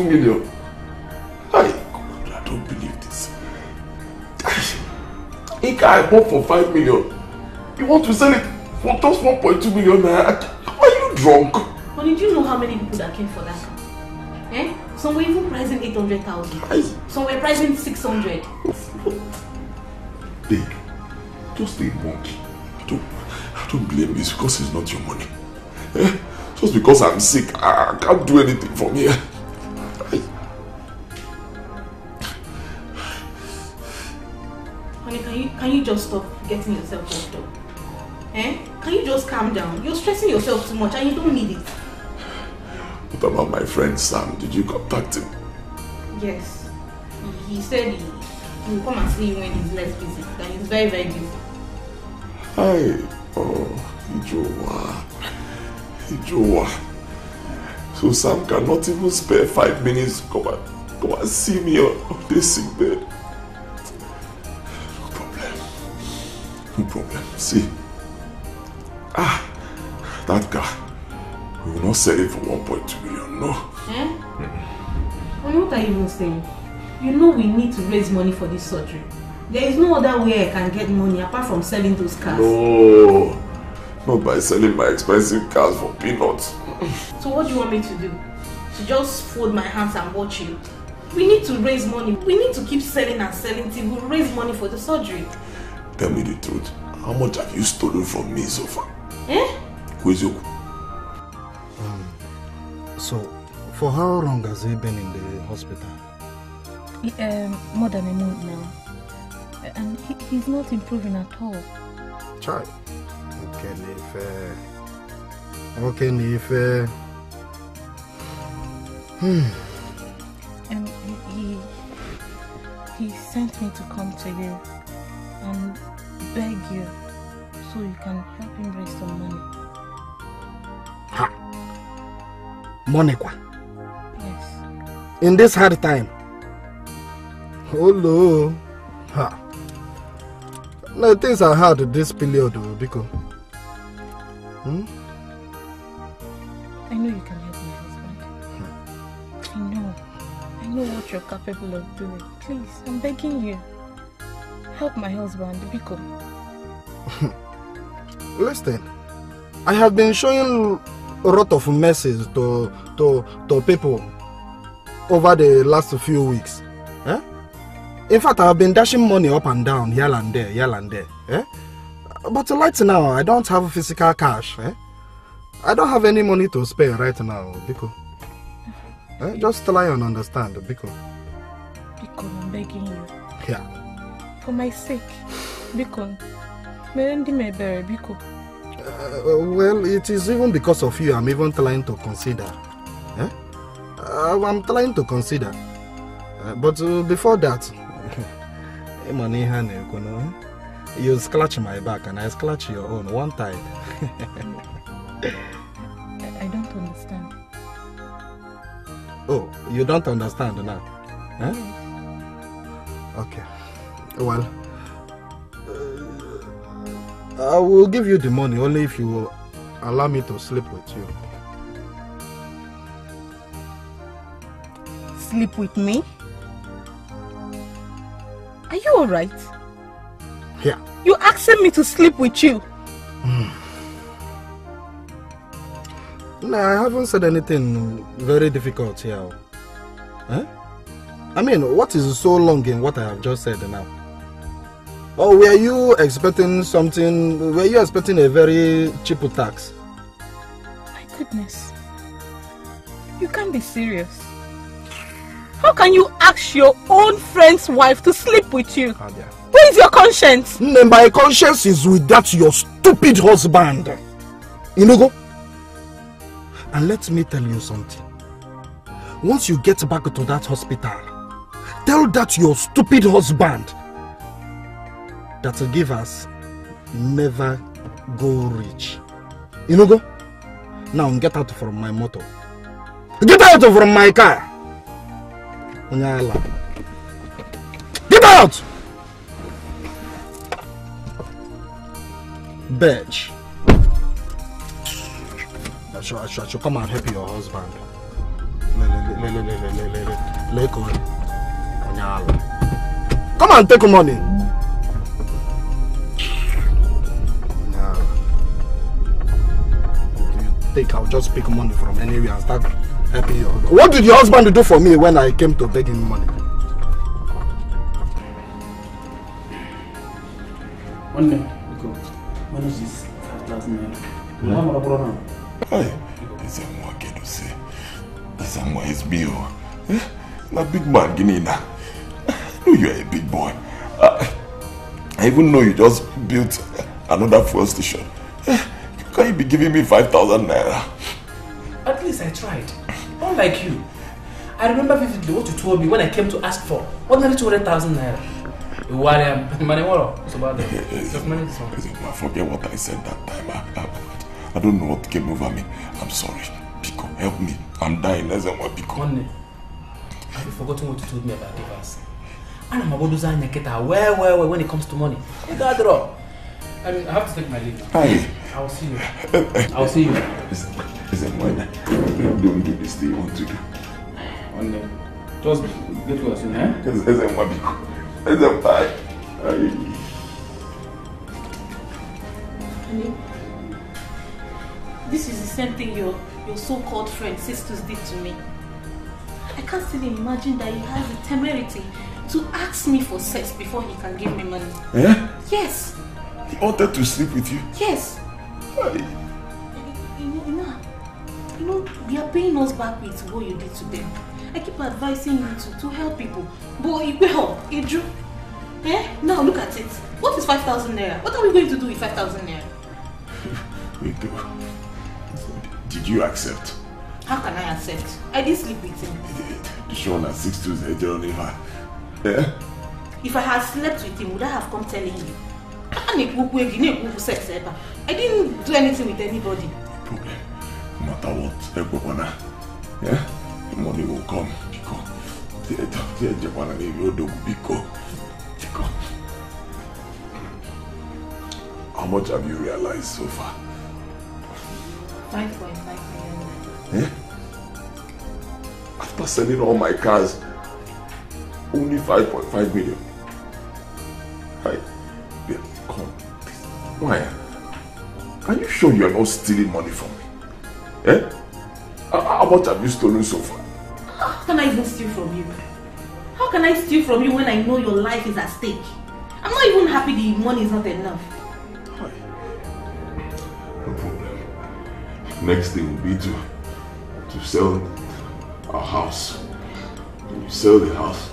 Speaker 2: million. Hi, God, I don't believe this. A guy I bought for 5 million. You want to sell it for just 1.2 million naira? Are you drunk?
Speaker 9: Honey, do you know how many people that came for that car? Eh? Some were even pricing 800,000. Some were pricing 600.
Speaker 2: Big, just a monkey. I don't, I don't blame you. It's because it's not your money. Eh? Just because I'm sick, I, I can't do anything from here.
Speaker 9: Can you just stop getting yourself worked up? Eh? Can you just calm down? You're stressing yourself too much and you don't need it.
Speaker 2: What about my friend Sam? Did you contact him?
Speaker 9: Yes. He, said he, he will come and see you when he's less busy. That he's very, very busy.
Speaker 2: Hi. Oh, Ijowa. Ijowa. So Sam cannot even spare five minutes to come and, come and see me on, on this sick bed. No problem. See. Ah, that guy. We will not sell it for 1.2 million, no.
Speaker 9: Eh? Honey, what are you even saying? You know we need to raise money for this surgery. There is no other way I can get money apart from selling those cars.
Speaker 2: No. Not by selling my expensive cars for peanuts.
Speaker 9: So what do you want me to do? To just fold my hands and watch you? We need to raise money. We need to keep selling and selling till we raise money for the surgery.
Speaker 2: Tell me the truth. How much have you stolen from me so far?
Speaker 9: Eh?
Speaker 2: Kwezoku.
Speaker 10: So, for how long has he been in the hospital?
Speaker 18: Um, more than a month now. And he, he's not improving at all.
Speaker 10: Child. Okay, if, uh, Okay, Nife. Hmm.
Speaker 9: And he, he sent me to come to you and beg you so you can help him raise some money. Ha!
Speaker 10: Money kwa.
Speaker 9: Yes.
Speaker 10: In this hard time. Oh no. Ha. No, things are hard this period, oh, Biko. Hmm?
Speaker 9: I know you can help my husband. I know. I know what you're capable of doing. Please, I'm begging you. Help my husband, Biko.
Speaker 10: Listen, I have been showing a lot of mercies to to to people over the last few weeks. Eh? In fact, I have been dashing money up and down, here and there, here and there. Eh? But right now, I don't have physical cash. Eh? I don't have any money to spare right now, Biko. Eh? Just try and understand, Biko.
Speaker 9: Biko, I'm begging you.
Speaker 10: Yeah.
Speaker 9: For my sake. Biko. Merendi mebere, Biko.
Speaker 10: Uh, well, it is even because of you I'm even trying to consider. Eh? Uh, I'm trying to consider. Uh, but uh, before that, you scratch my back and I scratch your own one time.
Speaker 9: I, I don't understand.
Speaker 10: oh, you don't understand now? Eh? Okay. Well, uh, I will give you the money only if you will allow me to sleep with you.
Speaker 9: Sleep with me? Are you alright?
Speaker 10: Yeah.
Speaker 9: You asking me to sleep with you?
Speaker 10: No, I haven't said anything very difficult here. Eh? I mean, what is so long in what I have just said now? Or were you expecting something, were you expecting a very cheap tax?
Speaker 9: My goodness. You can't be serious. How can you ask your own friend's wife to sleep with you? Where is your conscience?
Speaker 10: My conscience is with that your stupid husband. You know go? And let me tell you something. Once you get back to that hospital, tell that your stupid husband that will give us never go rich. You know go? Now get out from my motor. Get out from my car! Get out! Bitch. I should, I should, I should come and help your husband. Come and take money. Think I'll just pick money from anywhere and start helping your husband? What did your husband do for me when I came to beg him money?
Speaker 11: One minute, go. This 5,000 naira. You have a problem
Speaker 2: Hey, a more kid to say. More is me. oh. Eh? Na big man, Guinea. I know you are a big boy. I, I even know you just built another fuel station. Can you be giving me 5,000 naira?
Speaker 11: At least I tried. Unlike you. I remember vividly what you told me when I came to ask for ordinary 200,000 naira. Money what? What's about that?
Speaker 2: I forget what I said that time. I, I, I don't know what came over me. I'm sorry. Pico, help me. I'm dying. Than what Pico.
Speaker 11: Money. Have you forgotten what you told me about divas? And I'm about to say where, where, where when it comes to money. You got it all. I mean, I have to take my leave.
Speaker 2: Hi.
Speaker 11: I will see you. I will see you.
Speaker 2: Listen, listen, when don't do this thing you want to do.
Speaker 11: One day. Just get well soon, eh?
Speaker 2: Listen, what Pico. Listen, bye. Aye.
Speaker 9: Honey, this is the same thing your, your so-called friend sisters did to me. I can't still imagine that he has the temerity to ask me for sex before he can give me money.
Speaker 2: Eh?
Speaker 9: Yes,
Speaker 2: He wanted to sleep with you.
Speaker 9: yes.
Speaker 2: Aye.
Speaker 9: You know, you know, you know, they are paying us back with what you did to them. I keep advising you to, to help people. But you will help, Idru. Eh? Now look at it. What is 5,000 naira? What are we going to do with 5,000 naira?
Speaker 2: We do. you accept?
Speaker 9: How can I accept? I didn't sleep with him.
Speaker 2: Six two zero zero never. Yeah?
Speaker 9: If I had slept with him, would I have come telling you? I didn't sex ever. I didn't do anything with anybody.
Speaker 2: No matter what, Ekwewana. Yeah? Money will come. Biko. Tie Jekwana n'ebi odogwu biko. Biko. How much have you realized so far?
Speaker 9: 5.5 million.
Speaker 2: Eh? After selling all my cars, only 5.5 million. Right? Yeah, come. Please. Why? Are you sure you are not stealing money from me? Eh? How much have you stolen so far?
Speaker 9: How can I even steal from you? How can I steal from you when I know your life is at stake? I'm not even happy the money is not enough.
Speaker 2: No problem. Next thing will be to to sell our house. When you sell the house,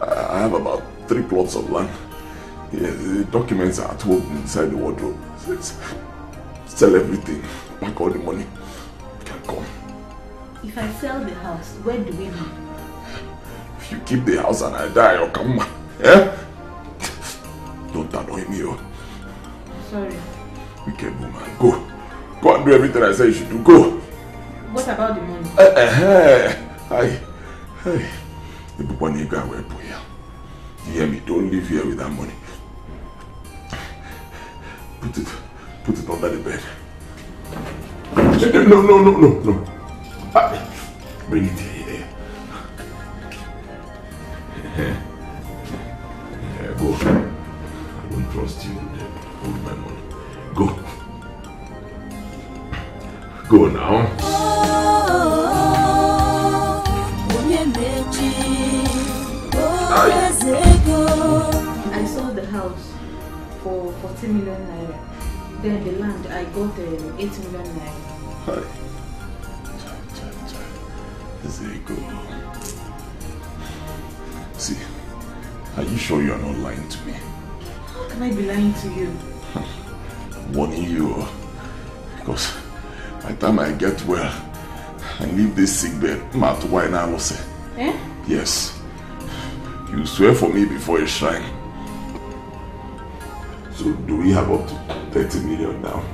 Speaker 2: I have about three plots of land. Yeah, the documents are at home inside the wardrobe. Sell everything, pack all the money. You can come.
Speaker 9: If I sell the house, where do we live?
Speaker 2: If you keep the house and I die, you'll come. Eh? Don't annoy me, oh.
Speaker 9: Sorry.
Speaker 2: Wicked woman. Go. Go and do everything I say you should do. Go.
Speaker 9: What about the money?
Speaker 2: Eh, eh, eh. Hey. Boy. You hear me? Don't live here with that money. Put it, put it under the bed. No, no, no, no, no. Ah, Bring it here. Yeah. Go. I don't trust you with. Hold my money. Go. Go now.
Speaker 9: I sold the house for 40 million naira. Then the land, I got um, 8 million naira.
Speaker 2: Hi. There you go. See, are you sure you are not lying to me?
Speaker 9: How can I be lying to you?
Speaker 2: Warning you. Because by the time I get well and leave this sick bed, Matt, why now
Speaker 9: Eh?
Speaker 2: yes, you swear for me before a shrine. So do we have up to 30 million now?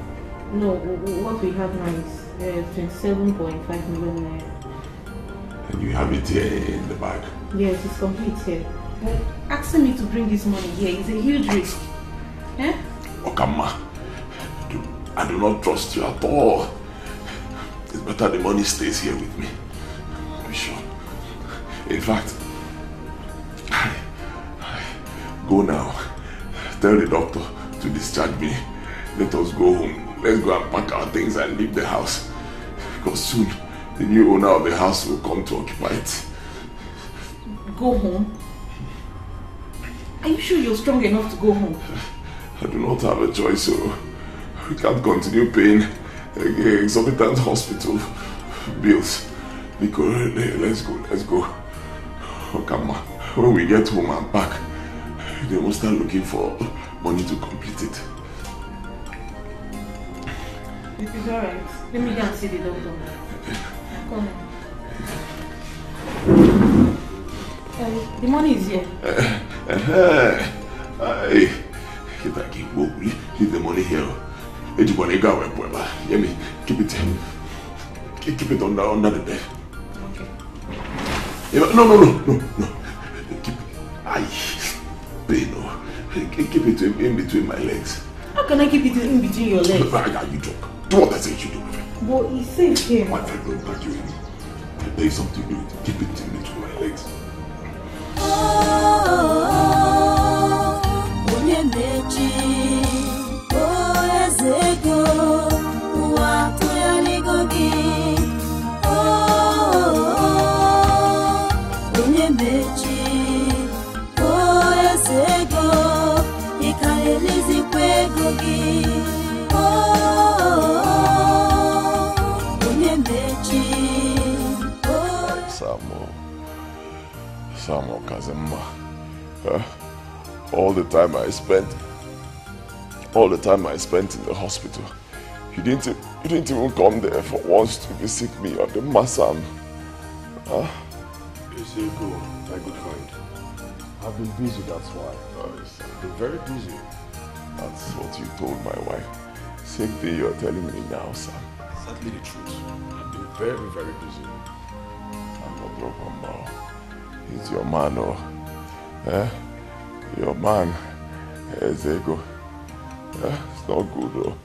Speaker 9: No, what we have now is uh, 27.5 million naira.
Speaker 2: And you have it here in the bag.
Speaker 9: Yes, it's complete here. But asking me to bring this money here is a huge risk. Eh?
Speaker 2: Okama, do, I do not trust you at all. It's better the money stays here with me. Be sure. In fact, I, I, go now. Tell the doctor to discharge me. Let us go home. Let's go and pack our things and leave the house. Because soon the new owner of the house will come to occupy it.
Speaker 9: Go home. Are you sure you're strong enough to go home?
Speaker 2: I do not have a choice, so we can't continue paying uh, exorbitant hospital bills. Because let's go, let's go. Okama, when we get home and back, they will start looking for money to complete it.
Speaker 9: It is alright. Let me go and see the doctor. Come on. Uh, the money is here.
Speaker 2: Hey, get that keep leave the money here. Ejikwana ego awe pweba. Hear me? Keep it. Keep it under under the bed. Okay. No, no, no, no, no. Keep it. Aye. Pain, no. Keep it in, in between my legs.
Speaker 9: How can I keep it in between your legs?
Speaker 2: Are are you drunk? Do what I say you do.
Speaker 9: But it's safe here.
Speaker 2: My friend, don't touch you. I tell you something, do it. Keep it in between my legs.
Speaker 7: onye mechi o eze
Speaker 2: All the time I spent, all the time I spent in the hospital, You didn't, you didn't even come there for once to visit me on the Masam. Huh?
Speaker 19: It's a go, my good friend. I've been busy, that's why. Oh, I've been very busy.
Speaker 2: That's what you told my wife. Same thing you're telling me now, Sam.
Speaker 19: Exactly the truth. I've been very, very busy.
Speaker 2: I'm not broken now. He's your man, oh. Eh? Your man, Ezego. Eh? It's not good, oh.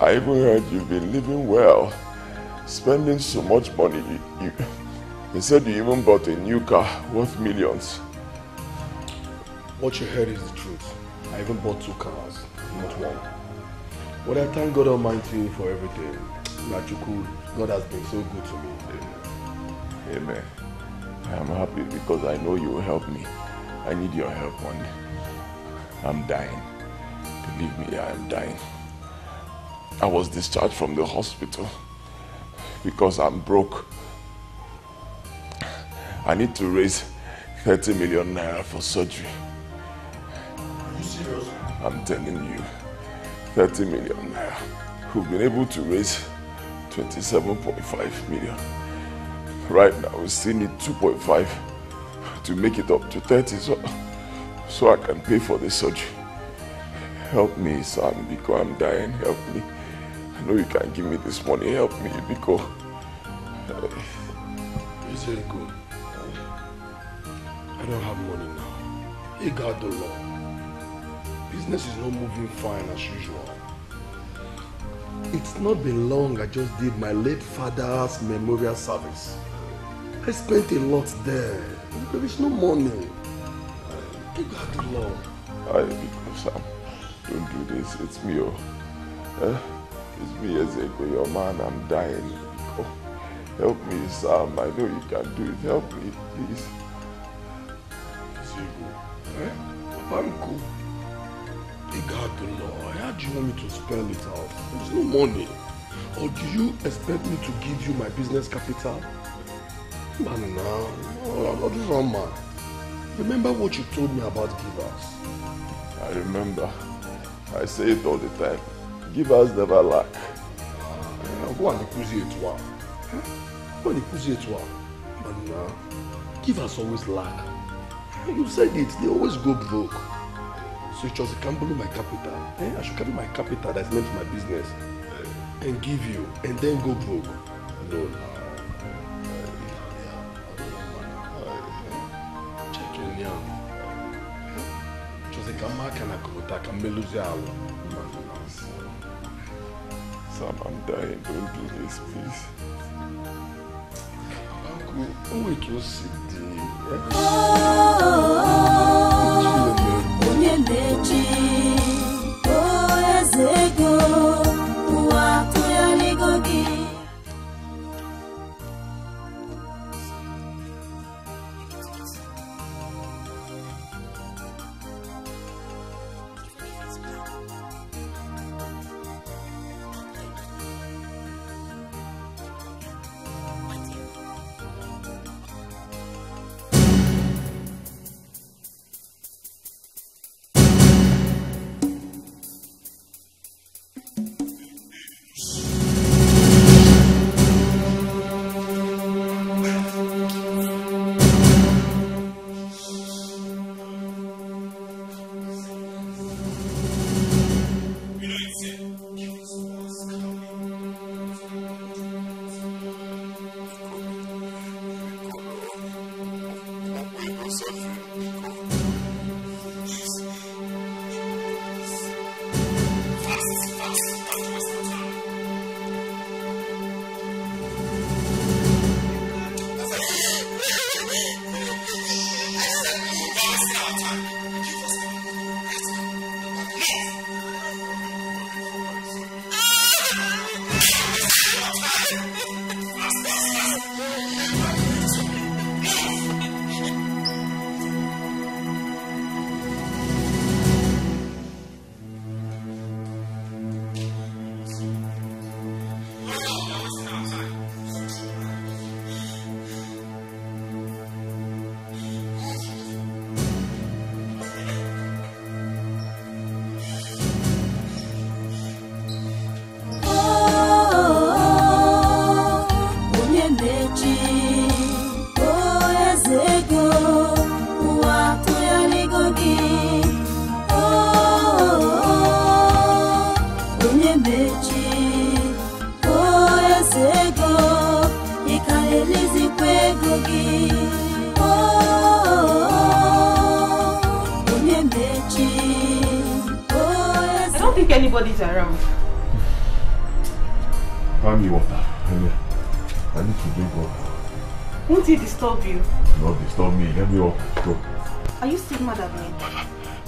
Speaker 2: I even heard you've been living well. Spending so much money. You, you, they said you even bought a new car worth millions.
Speaker 19: What you heard is the truth. I even bought two cars, not one. But I thank God Almighty for everything. Nachuku, God has been so good to me.
Speaker 2: Amen. I'm happy because I know you will help me. I need your help one day. I'm dying. Believe me, I am dying. I was discharged from the hospital because I'm broke. I need to raise 30 million naira for surgery.
Speaker 19: Are you serious?
Speaker 2: I'm telling you, 30 million naira. We've been able to raise 27.5 million. Right now, we still need 2.5 to make it up to 30 so, so I can pay for the surgery. Help me, son, because I'm dying. Help me. I know you can't give me this money. Help me, because... Eh.
Speaker 19: It's very good. I don't have money now. You got the law. Business is not moving fine as usual. It's not been long I just did my late father's memorial service. I spent a lot there. There is no money. You got the law.
Speaker 2: I, because Sam, don't do this. It's me, oh. Eh? It's me, Ezeko, your man. I'm dying. Oh, help me, Sam. I know you can do it. Help me, please.
Speaker 19: Ezeko, eh? I'm cool. You got the law. How do you want me to spell it out? There's no money. Or do you expect me to give you my business capital? Man, now, I'm not this one man. Remember what you told me about givers?
Speaker 2: I remember. I say it all the time. Givers never lack.
Speaker 19: Now go and ikuzi it one. Go and ikuzi one. Man, now, givers always lack. You said it, they always go broke. So it was a gamble my capital. Eh? I should carry my capital that's meant for my business and give you and then go broke. No, no. ka mma aka na kọta ka mmeluzi alụ
Speaker 2: Sam, I'm dying. Don't do this,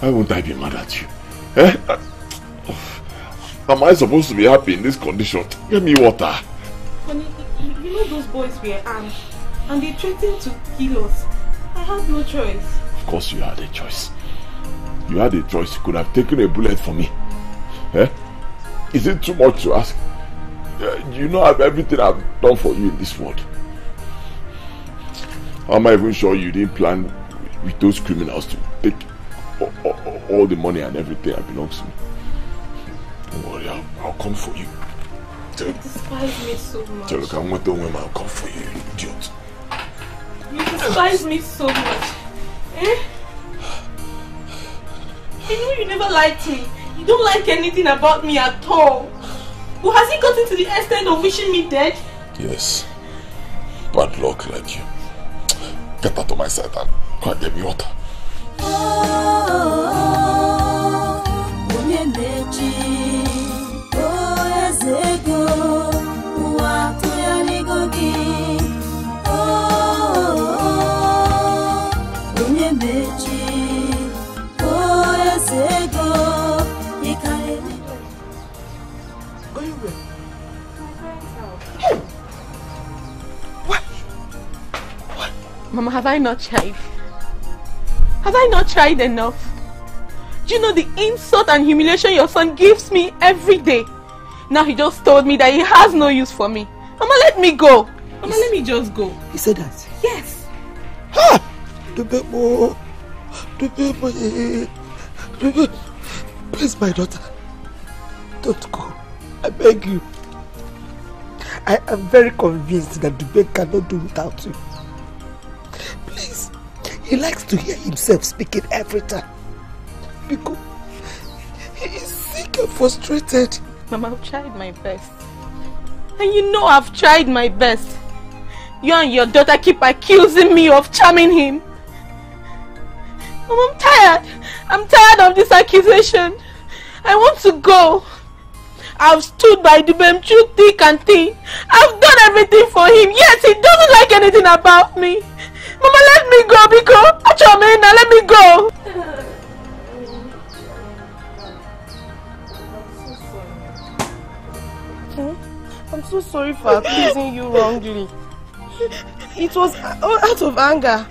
Speaker 2: Why won't I be mad at you? Eh? Am I supposed to be happy in this condition? Get me water.
Speaker 9: Honey, you, know those boys were armed and they threatened to kill us. I had no choice.
Speaker 2: Of course you had a choice. You had a choice. You could have taken a bullet for me. Eh? Is it too much to ask? Uh, you know I've, everything I've done for you in this world. How am I even sure you didn't plan with those criminals to take all, all, all the money and everything that belongs to me? Don't worry, I'll, I'll come for you.
Speaker 9: You despise me so much.
Speaker 2: Tell I'm going to I'll come for you, you idiot.
Speaker 9: You despise me so much. Eh? I know you never liked me. You don't like anything about me at all. But has it gotten to the extent of wishing me dead?
Speaker 2: Yes. Bad luck like you. Get out of my sight and go and get me water.
Speaker 9: Mama, have I not tried? Have I not tried enough? Do you know the insult and humiliation your son gives me every day? Now he just told me that he has no use for me. Mama, let me go. Mama, let me just go.
Speaker 3: He said that.
Speaker 9: Yes.
Speaker 3: Dubemo. Please, my daughter. Don't go. I beg you. I am very convinced that Dube cannot do without you. He likes to hear himself speaking every time. Because he is sick and frustrated.
Speaker 9: Mama, I've tried my best. And you know I've tried my best. You and your daughter keep accusing me of charming him. I'm tired. I'm tired of this accusation. I want to go. I've stood by Dubem through thick and thin. I've done everything for him, yet he doesn't like anything about me. Mama, let me. Achomena, let me go. Hmm? I'm so sorry for accusing you wrongly. It was out of anger.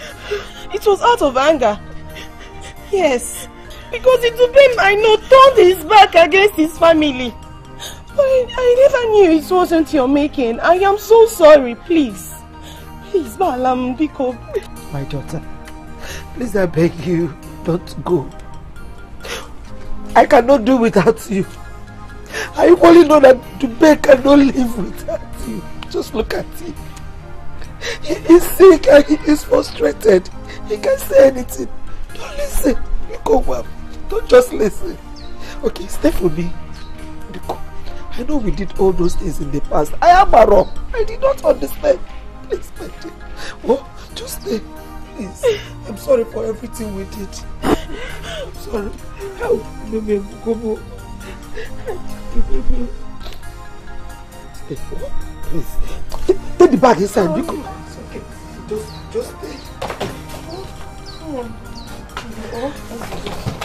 Speaker 9: It was out of anger. Yes. Because it Dubem, I know, turned his back against his family. But I, I never knew it wasn't your making. I am so sorry, please. Please, Balam, Biko.
Speaker 3: My daughter, please I beg you, don't go. I cannot do without you. I only know that Dube cannot live without you. Just look at him. He is sick and he is frustrated. He can't say anything. Don't listen. You go well. Don't just listen. Okay, stay for me. I know we did all those things in the past. I am wrong. I did not understand. Please, my dear. Oh, just stay. Please. I'm sorry for everything we did. I'm sorry. Oh, baby, go, go. Stay. Oh, please. Take the bag inside, Biko. It's okay. Just, just stay.
Speaker 9: Come on. Oh,
Speaker 3: You're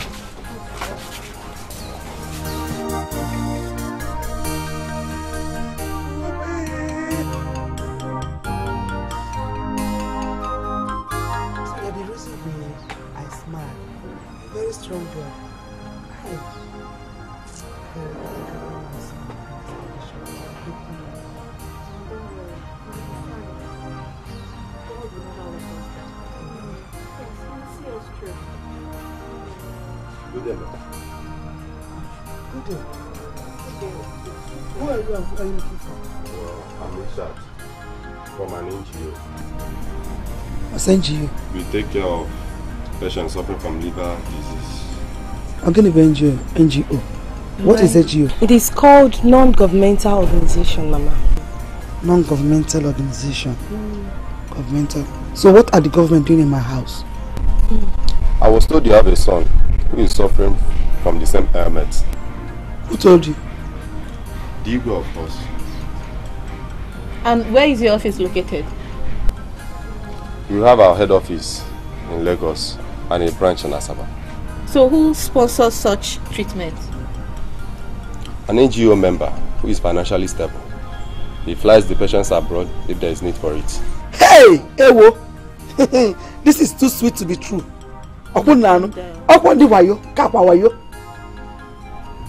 Speaker 3: Very strong boy. Hi.
Speaker 2: Good day, ma'am.
Speaker 3: Good day. Who are you are you looking for?
Speaker 2: Well, I'm Richard.
Speaker 20: from an NGO.
Speaker 3: What's NGO?
Speaker 20: We take care of patients suffering from liver disease.
Speaker 3: I'm going to be NGO. NGO. What is NGO?
Speaker 5: It is called non-governmental organization, Mama.
Speaker 3: Non-governmental organization. Governmental. So what are the government doing in my house?
Speaker 20: I was told you have a son who is suffering from the same ailment.
Speaker 3: Who told you?
Speaker 20: Digo, of course.
Speaker 9: And where is your office located?
Speaker 20: We have our head office in Lagos and a branch in Asaba.
Speaker 9: So who sponsors such treatment?
Speaker 20: An NGO member who is financially stable. He flies the patients abroad if there is need for it.
Speaker 3: Hey! Ewo! this is too sweet to be true. Ọkwụ nna anụ. Ọkwụ ndị wayo, ka wayo.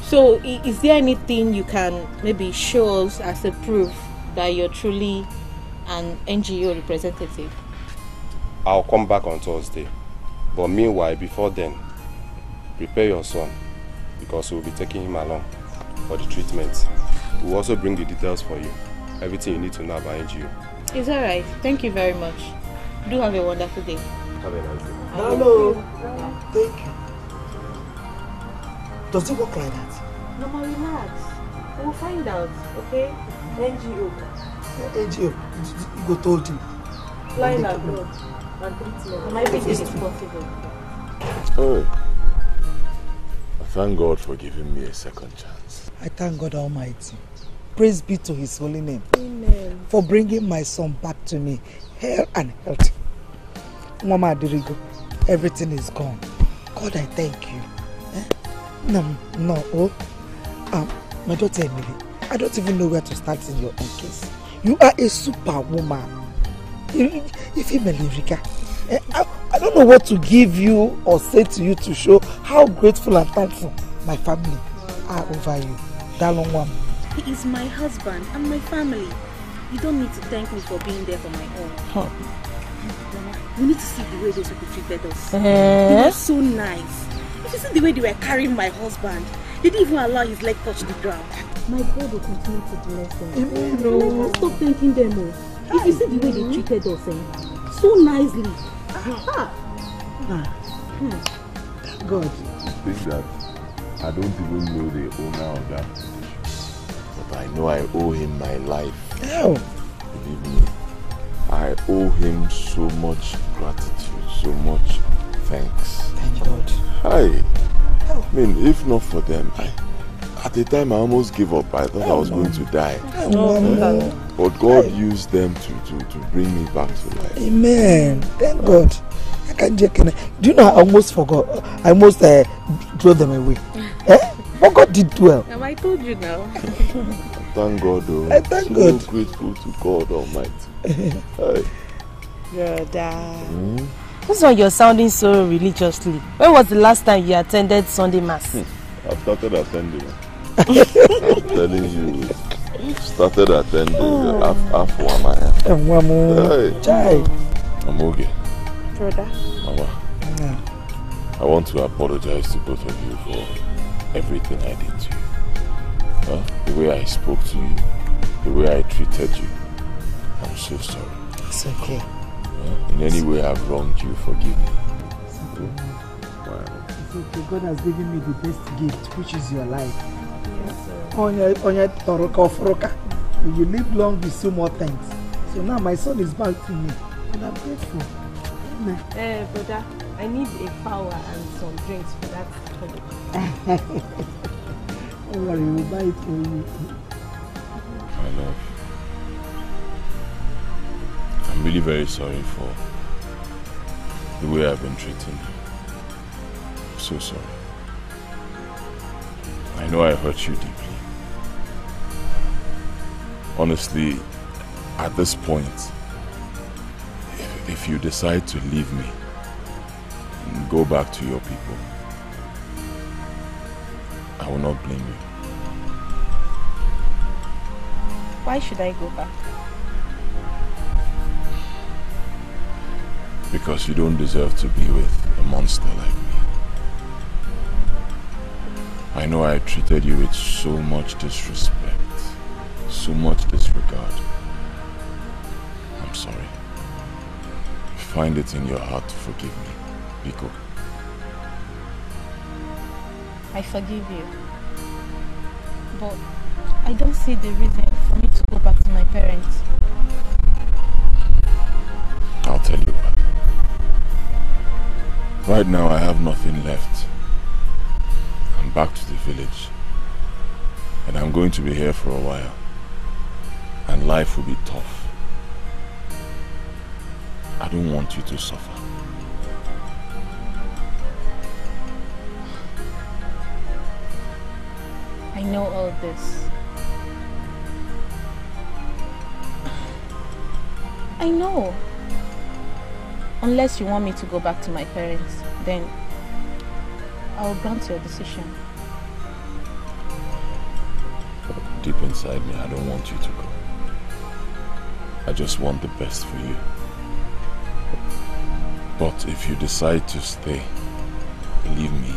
Speaker 9: So is there anything you can maybe show us as a proof that you're truly an NGO representative?
Speaker 20: I'll come back on Thursday. But meanwhile, before then, prepare your son because we'll be taking him along for the treatment. We'll also bring the details for you. Everything you need to know about NGO.
Speaker 9: It's alright. Thank you very much. Do have a wonderful day.
Speaker 20: Have a nice day.
Speaker 3: Hello. Thank you. Does it work like that?
Speaker 9: Mama, relax. We'll find out, okay? NGO.
Speaker 3: NGO, you go told him.
Speaker 9: Flying abroad and treatment. And everything is possible.
Speaker 2: Oh. Thank God for giving me a second chance.
Speaker 3: I thank God Almighty. Praise be to His holy name.
Speaker 9: Amen.
Speaker 3: For bringing my son back to me, hale and healthy. Mama Adirigo, everything is gone. God, I thank you. Eh? No, no, oh. Um, my daughter Emily, I don't even know where to start in your own case. You are a superwoman. You- You female Erika. Eh, I, I don't know what to give you or say to you to show how grateful and thankful my family are over you. Dalong one.
Speaker 9: He is my husband and my family. You don't need to thank me for being there for my own.
Speaker 5: Huh.
Speaker 9: Mama, you need to see the way those people treated us.
Speaker 5: Eh?
Speaker 9: They were so nice. If you see the way they were carrying my husband, they didn't even allow his leg touch the ground. My God will continue to bless them.
Speaker 3: Amen,
Speaker 9: Let
Speaker 3: oh.
Speaker 9: us stop thanking them. Oh. If you see the way they treated us, eh, so nicely. Ah. Hmm. Hmm. Hmm.
Speaker 3: God.
Speaker 2: Think that I don't even know the owner of that position. But I know I owe him my life.
Speaker 3: How?
Speaker 2: Believe me. I owe him so much gratitude, so much thanks.
Speaker 3: Thank God.
Speaker 2: Hi. I mean, if not for them, I, at the time I almost gave up. I thought I was going to die.
Speaker 3: Oh.
Speaker 2: Eh? But God used them to, to, to bring me back to life.
Speaker 3: Amen. Thank God. I can't just, can I, do you know I almost forgot? I almost uh, threw them away. eh? But God did well.
Speaker 9: Am I told you now?
Speaker 2: Thank God, though.
Speaker 3: I thank
Speaker 2: so
Speaker 3: God.
Speaker 2: grateful to God Almighty. Hi.
Speaker 5: Brother.
Speaker 2: Hmm?
Speaker 5: This one you're sounding so religiously. When was the last time you attended Sunday Mass?
Speaker 2: I've started attending. I'm telling you. Started attending half, half one. I am.
Speaker 3: Mwamu.
Speaker 2: Uh, hey.
Speaker 3: Chai.
Speaker 2: I'm okay.
Speaker 5: Brother.
Speaker 2: Mama,
Speaker 3: Yeah.
Speaker 2: I want to apologize to both of you for everything I did to you. Huh? The way I spoke to you, the way I treated you. I'm so sorry.
Speaker 3: It's okay.
Speaker 2: Huh? In any way I've wronged you, forgive me. Wow.
Speaker 3: It's okay. God has given me the best gift, which is your life. Onye onye tọrọ ka ọfụrụ ka. Will you live long with so more things So now my son is back to me. And I'm grateful. Amen.
Speaker 5: Eh, brother, I need a power and some drinks for that toilet.
Speaker 3: Don't worry, we'll buy it for you.
Speaker 2: My love. I'm really very sorry for the way I've been treating you. I'm so sorry. I know I hurt you deeply. Honestly, at this point, if, if you decide to leave me and go back to your people, I will not blame you.
Speaker 9: Why should I go back?
Speaker 2: Because you don't deserve to be with a monster like me. I know I treated you with so much disrespect, so much disregard. I'm sorry. Find it in your heart to forgive me. Biko.
Speaker 21: I forgive you. But I don't see the reason for me to go back to my parents.
Speaker 2: I'll tell you why. Right now I have nothing left. I'm back to the village. And I'm going to be here for a while. And life will be tough. I don't want you to suffer.
Speaker 21: I know all this. I know. Unless you want me to go back to my parents, then I'll grant your decision.
Speaker 2: Deep inside me, I don't want you to go. I just want the best for you. But if you decide to stay, believe me,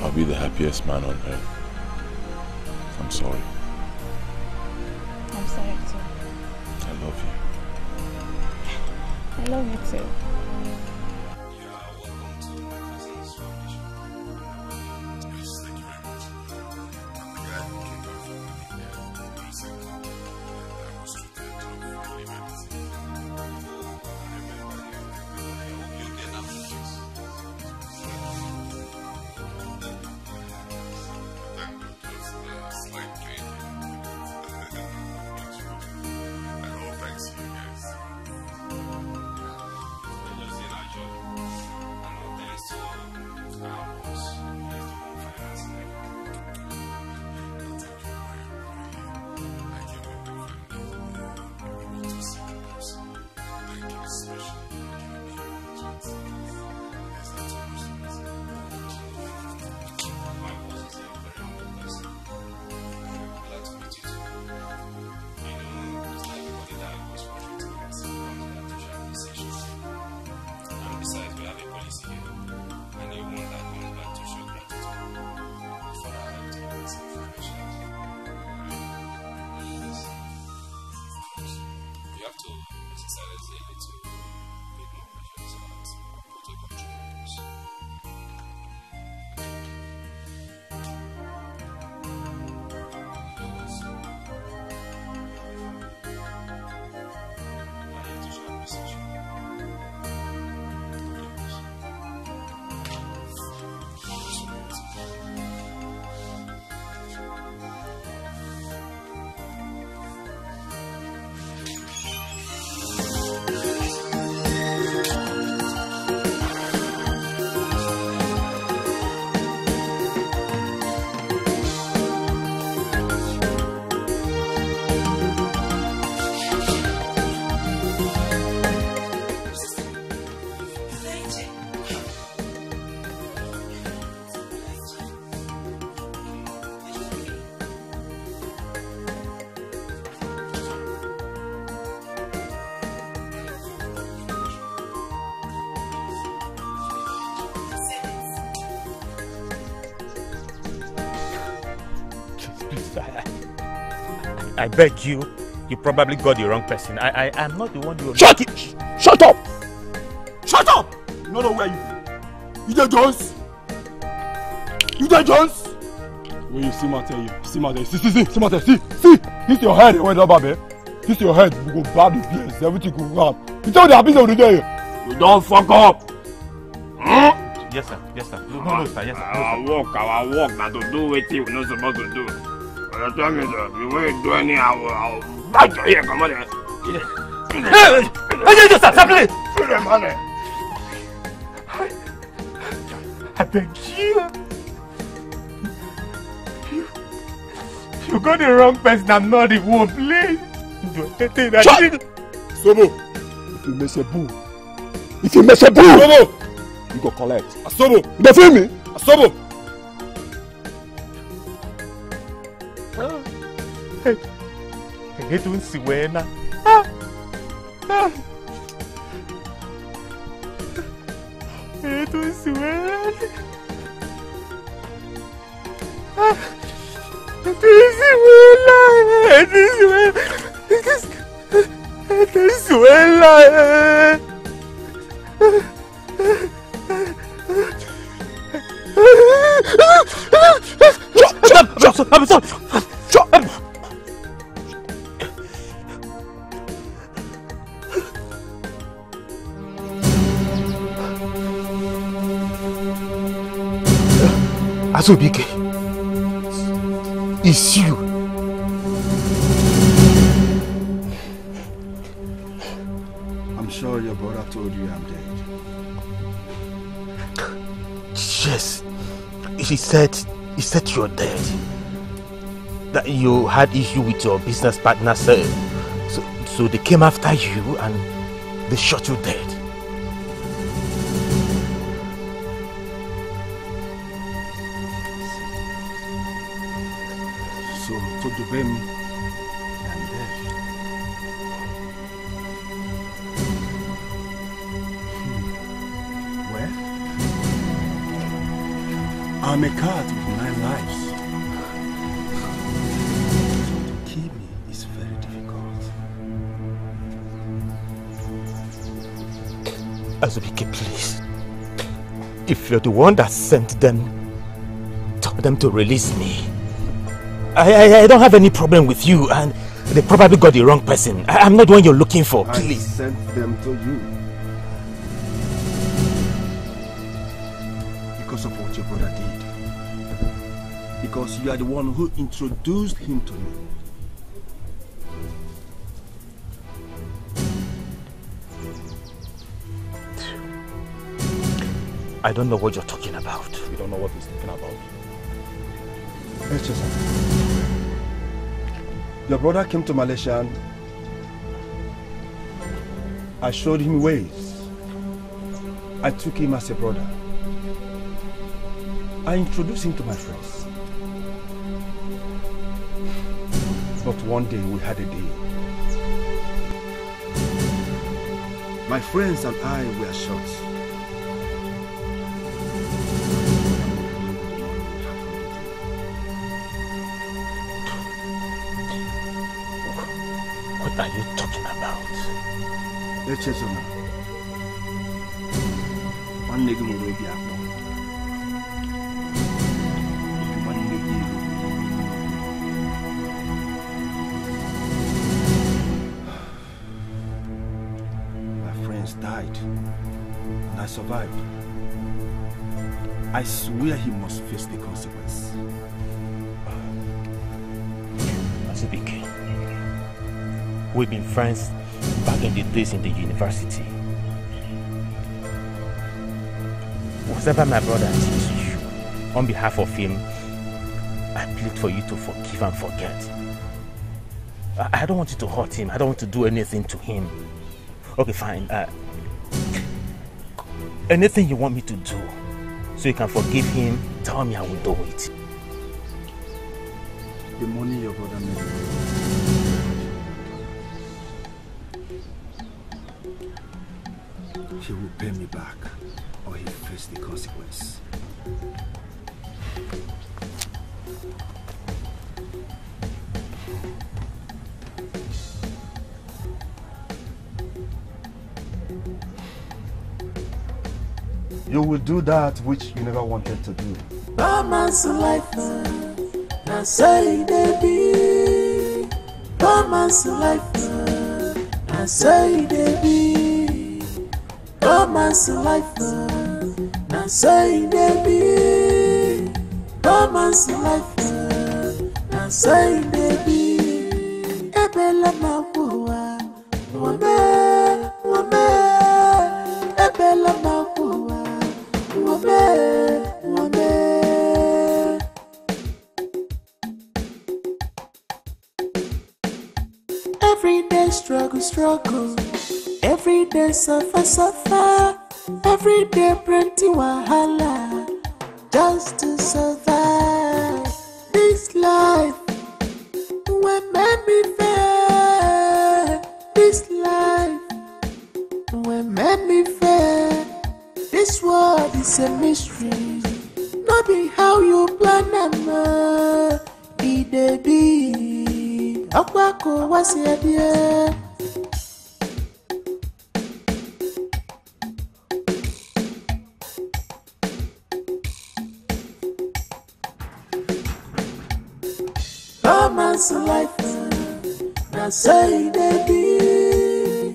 Speaker 2: I'll be the happiest man on earth. I'm sorry.
Speaker 21: I'm sorry too.
Speaker 2: I love you.
Speaker 21: I love you too.
Speaker 1: I beg you, you probably got the wrong person. I, I am not the one you.
Speaker 2: Shut it! Shut up!
Speaker 22: Shut up! You don't know where you. You dey Jones? You dey Jones?
Speaker 19: When you see my tell you, see my tell you, see, see, see, see my tell you, see, see, this your head, wait up, baby. This your head, we go bad the place, everything go wrong. You tell the happy of the day.
Speaker 22: You don't fuck up.
Speaker 1: Yes, sir. Yes, sir. No, no, no, sir. Yes, sir.
Speaker 22: Our work, our work, na to do wetin we no suppose to do. You tell me, way you do anyhow, I'll bite your ear, come on there.
Speaker 1: Hey, hey, sir, sir, please.
Speaker 22: See them, money.
Speaker 1: I beg you. You, you got the wrong person. I'm not the one, please.
Speaker 19: Shut-. Sobo, if you mess a boo, if you mess a boo, Sobo, you go collect. Asobo, you feel me? Asobo.
Speaker 1: etu nsi wee na etu nsi wee na etu
Speaker 23: nsi
Speaker 1: wee na etu nsi wee na nsi wee. Azubike, it's you.
Speaker 19: I'm sure your brother told you I'm dead.
Speaker 1: Yes, he said, he said you're dead. That you had issue with your business partner, sir. So, so they came after you and they shot you dead.
Speaker 19: To debate me, I'm. Hmm. Well, I'm a cat with nine lives. To kill me is very difficult.
Speaker 1: Azubike, please. If you're the one that sent them, tell them to release me. I, I, I don't have any problem with you and they probably got the wrong person. I, I'm not the one you're looking for,
Speaker 19: I
Speaker 1: please.
Speaker 19: sent them to you. Because of what your brother did. Because you are the one who introduced him to me.
Speaker 1: I don't know what you're talking about.
Speaker 24: You don't know what he's talking about.
Speaker 19: Yes, Joseph. Your brother came to Malaysia and I showed him ways. I took him as a brother. I introduced him to my friends. But one day we had a day. My friends and I were shot.
Speaker 1: Are you talking about?
Speaker 19: Echezona. Nwanne gị nwere obi akpọ. My friends died and I survived. I swear he must face the consequence.
Speaker 1: We've been friends back in the days in the university. Whatever my brother did to you, on behalf of him, I plead for you to forgive and forget. I, I don't want you to hurt him. I don't want to do anything to him. Okay, fine. Uh, anything you want me to do so you can forgive him, tell me I will do it.
Speaker 19: The money your brother made. He will pay me back or he'll face the consequence. You will do that which you never wanted to do.
Speaker 7: Romance life, now say they be. Romance life, now say they be. romance life uh, na so e dey be romance life uh, na so e dey be ebele ma kwu ụwa nwome nwome ebele ma kwu ụwa nwome nwome. Everyday struggle, struggle suffer. Every day plenty wahala. Just to survive this life. When made me fair. This life. When made me fair. This world is a mystery. Not be how you plan am. uh, E dey be. Ọgbà kò wá sí ẹbí ẹ.
Speaker 8: Na so e dey be.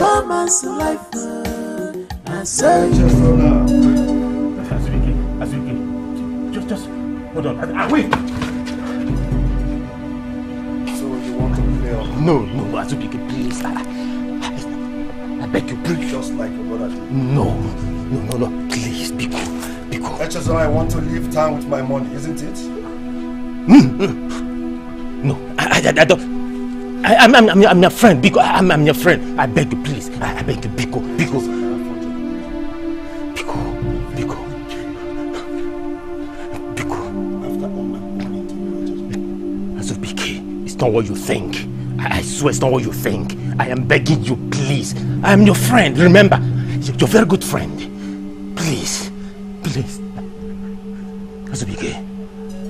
Speaker 8: Romance life, na so e
Speaker 1: Azuki, just, just hold on. Ah, wait.
Speaker 19: So you want to play off?
Speaker 1: No, no, Azuki, please. I, I, I beg you, please.
Speaker 19: Just like your brother.
Speaker 1: No, no, no, no, please, be cool, be cool.
Speaker 19: HSO, I want to leave town with my money, isn't it?
Speaker 1: No, I, I, I don't. I, I'm, I'm, I'm, I'm your friend, Biko. I'm, I'm your friend. I beg you, please. I, I beg you, Biko, Biko. Biko, Biko. Biko. Azubike, it's not what you think. I, I swear it's not what you think. I am begging you, please. I am your friend, remember? A very good friend. Please, please. Azubike,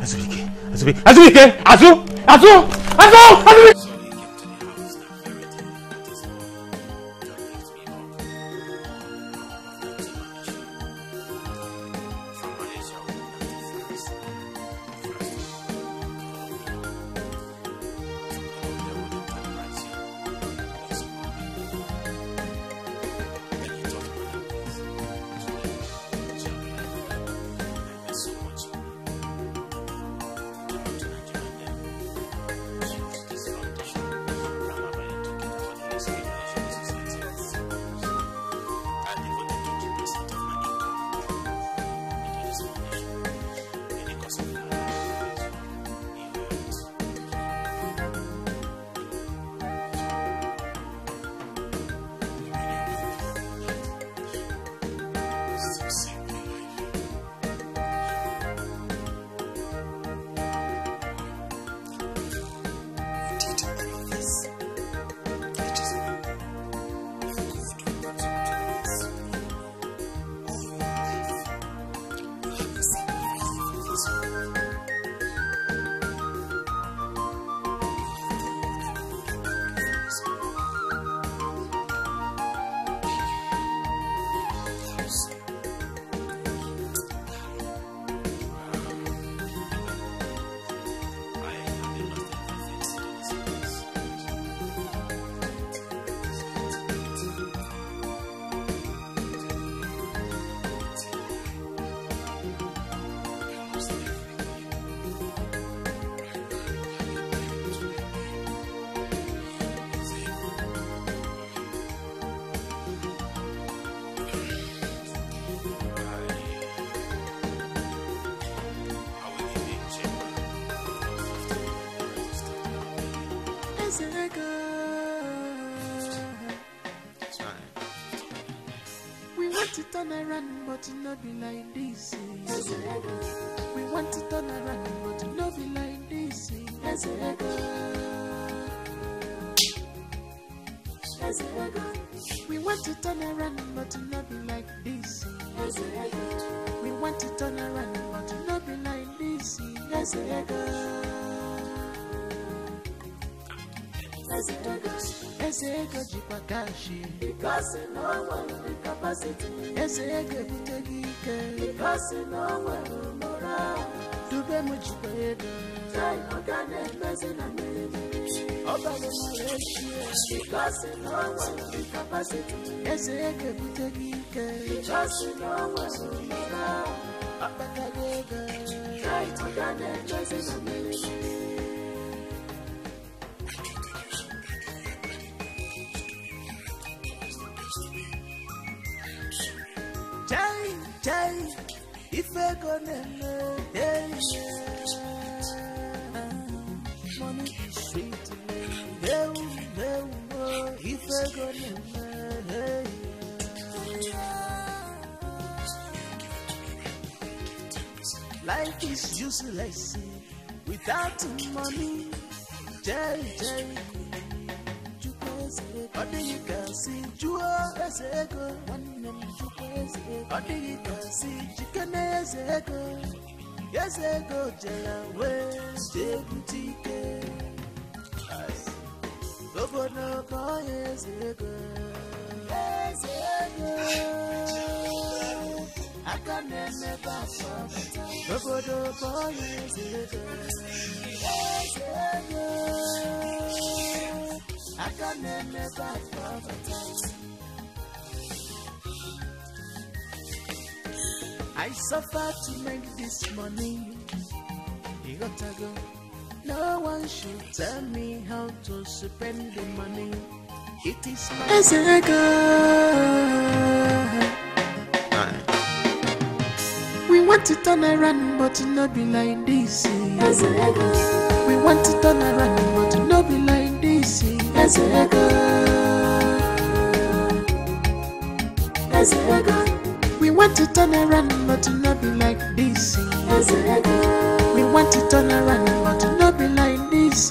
Speaker 1: Azubike, Azubike, Azubike, Azu, Azu, Azu, Azubike.
Speaker 8: We turn around, but it not be like this. Eh. We want to turn around, but it not be like this. Eh. Eh, we want to turn around, but it not be like this. We want to turn around, but it not be like this. Eze ego jikwa kashi
Speaker 7: Because no one capacity.
Speaker 8: Eze ego ebute gị ike
Speaker 7: Because no one moral.
Speaker 8: Dube m jikwa ego
Speaker 7: ọga na-emezi na mmiri
Speaker 8: mara echie
Speaker 7: Because no one capacity.
Speaker 8: Eze ego ebute gị ike
Speaker 7: Because no one moral.
Speaker 8: Akpata gị ego
Speaker 7: ọga na-emezi na mmiri.
Speaker 8: Is useless. Without money. Ego. Ọ dịghị ka si jụọ eze ego nwanne m Chukwu eze ego. Ọ dịghị ka si jikene eze ego eze ego jere wee jee bute ike obodo kpọọ ya eze
Speaker 7: I suffer to make this money. You gotta go. No one should tell me how to spend the money. It is my. We want to turn around, but it not be like this. We want to turn around, but it not be like this. We want to turn around, but it not be like this. We want to turn around, but it not be like this.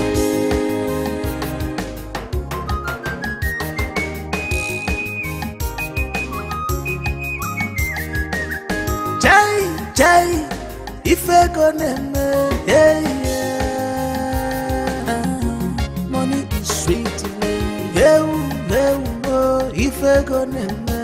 Speaker 7: jei ife go na-eme yeah, money is sweet ewu ewu ife go na-eme.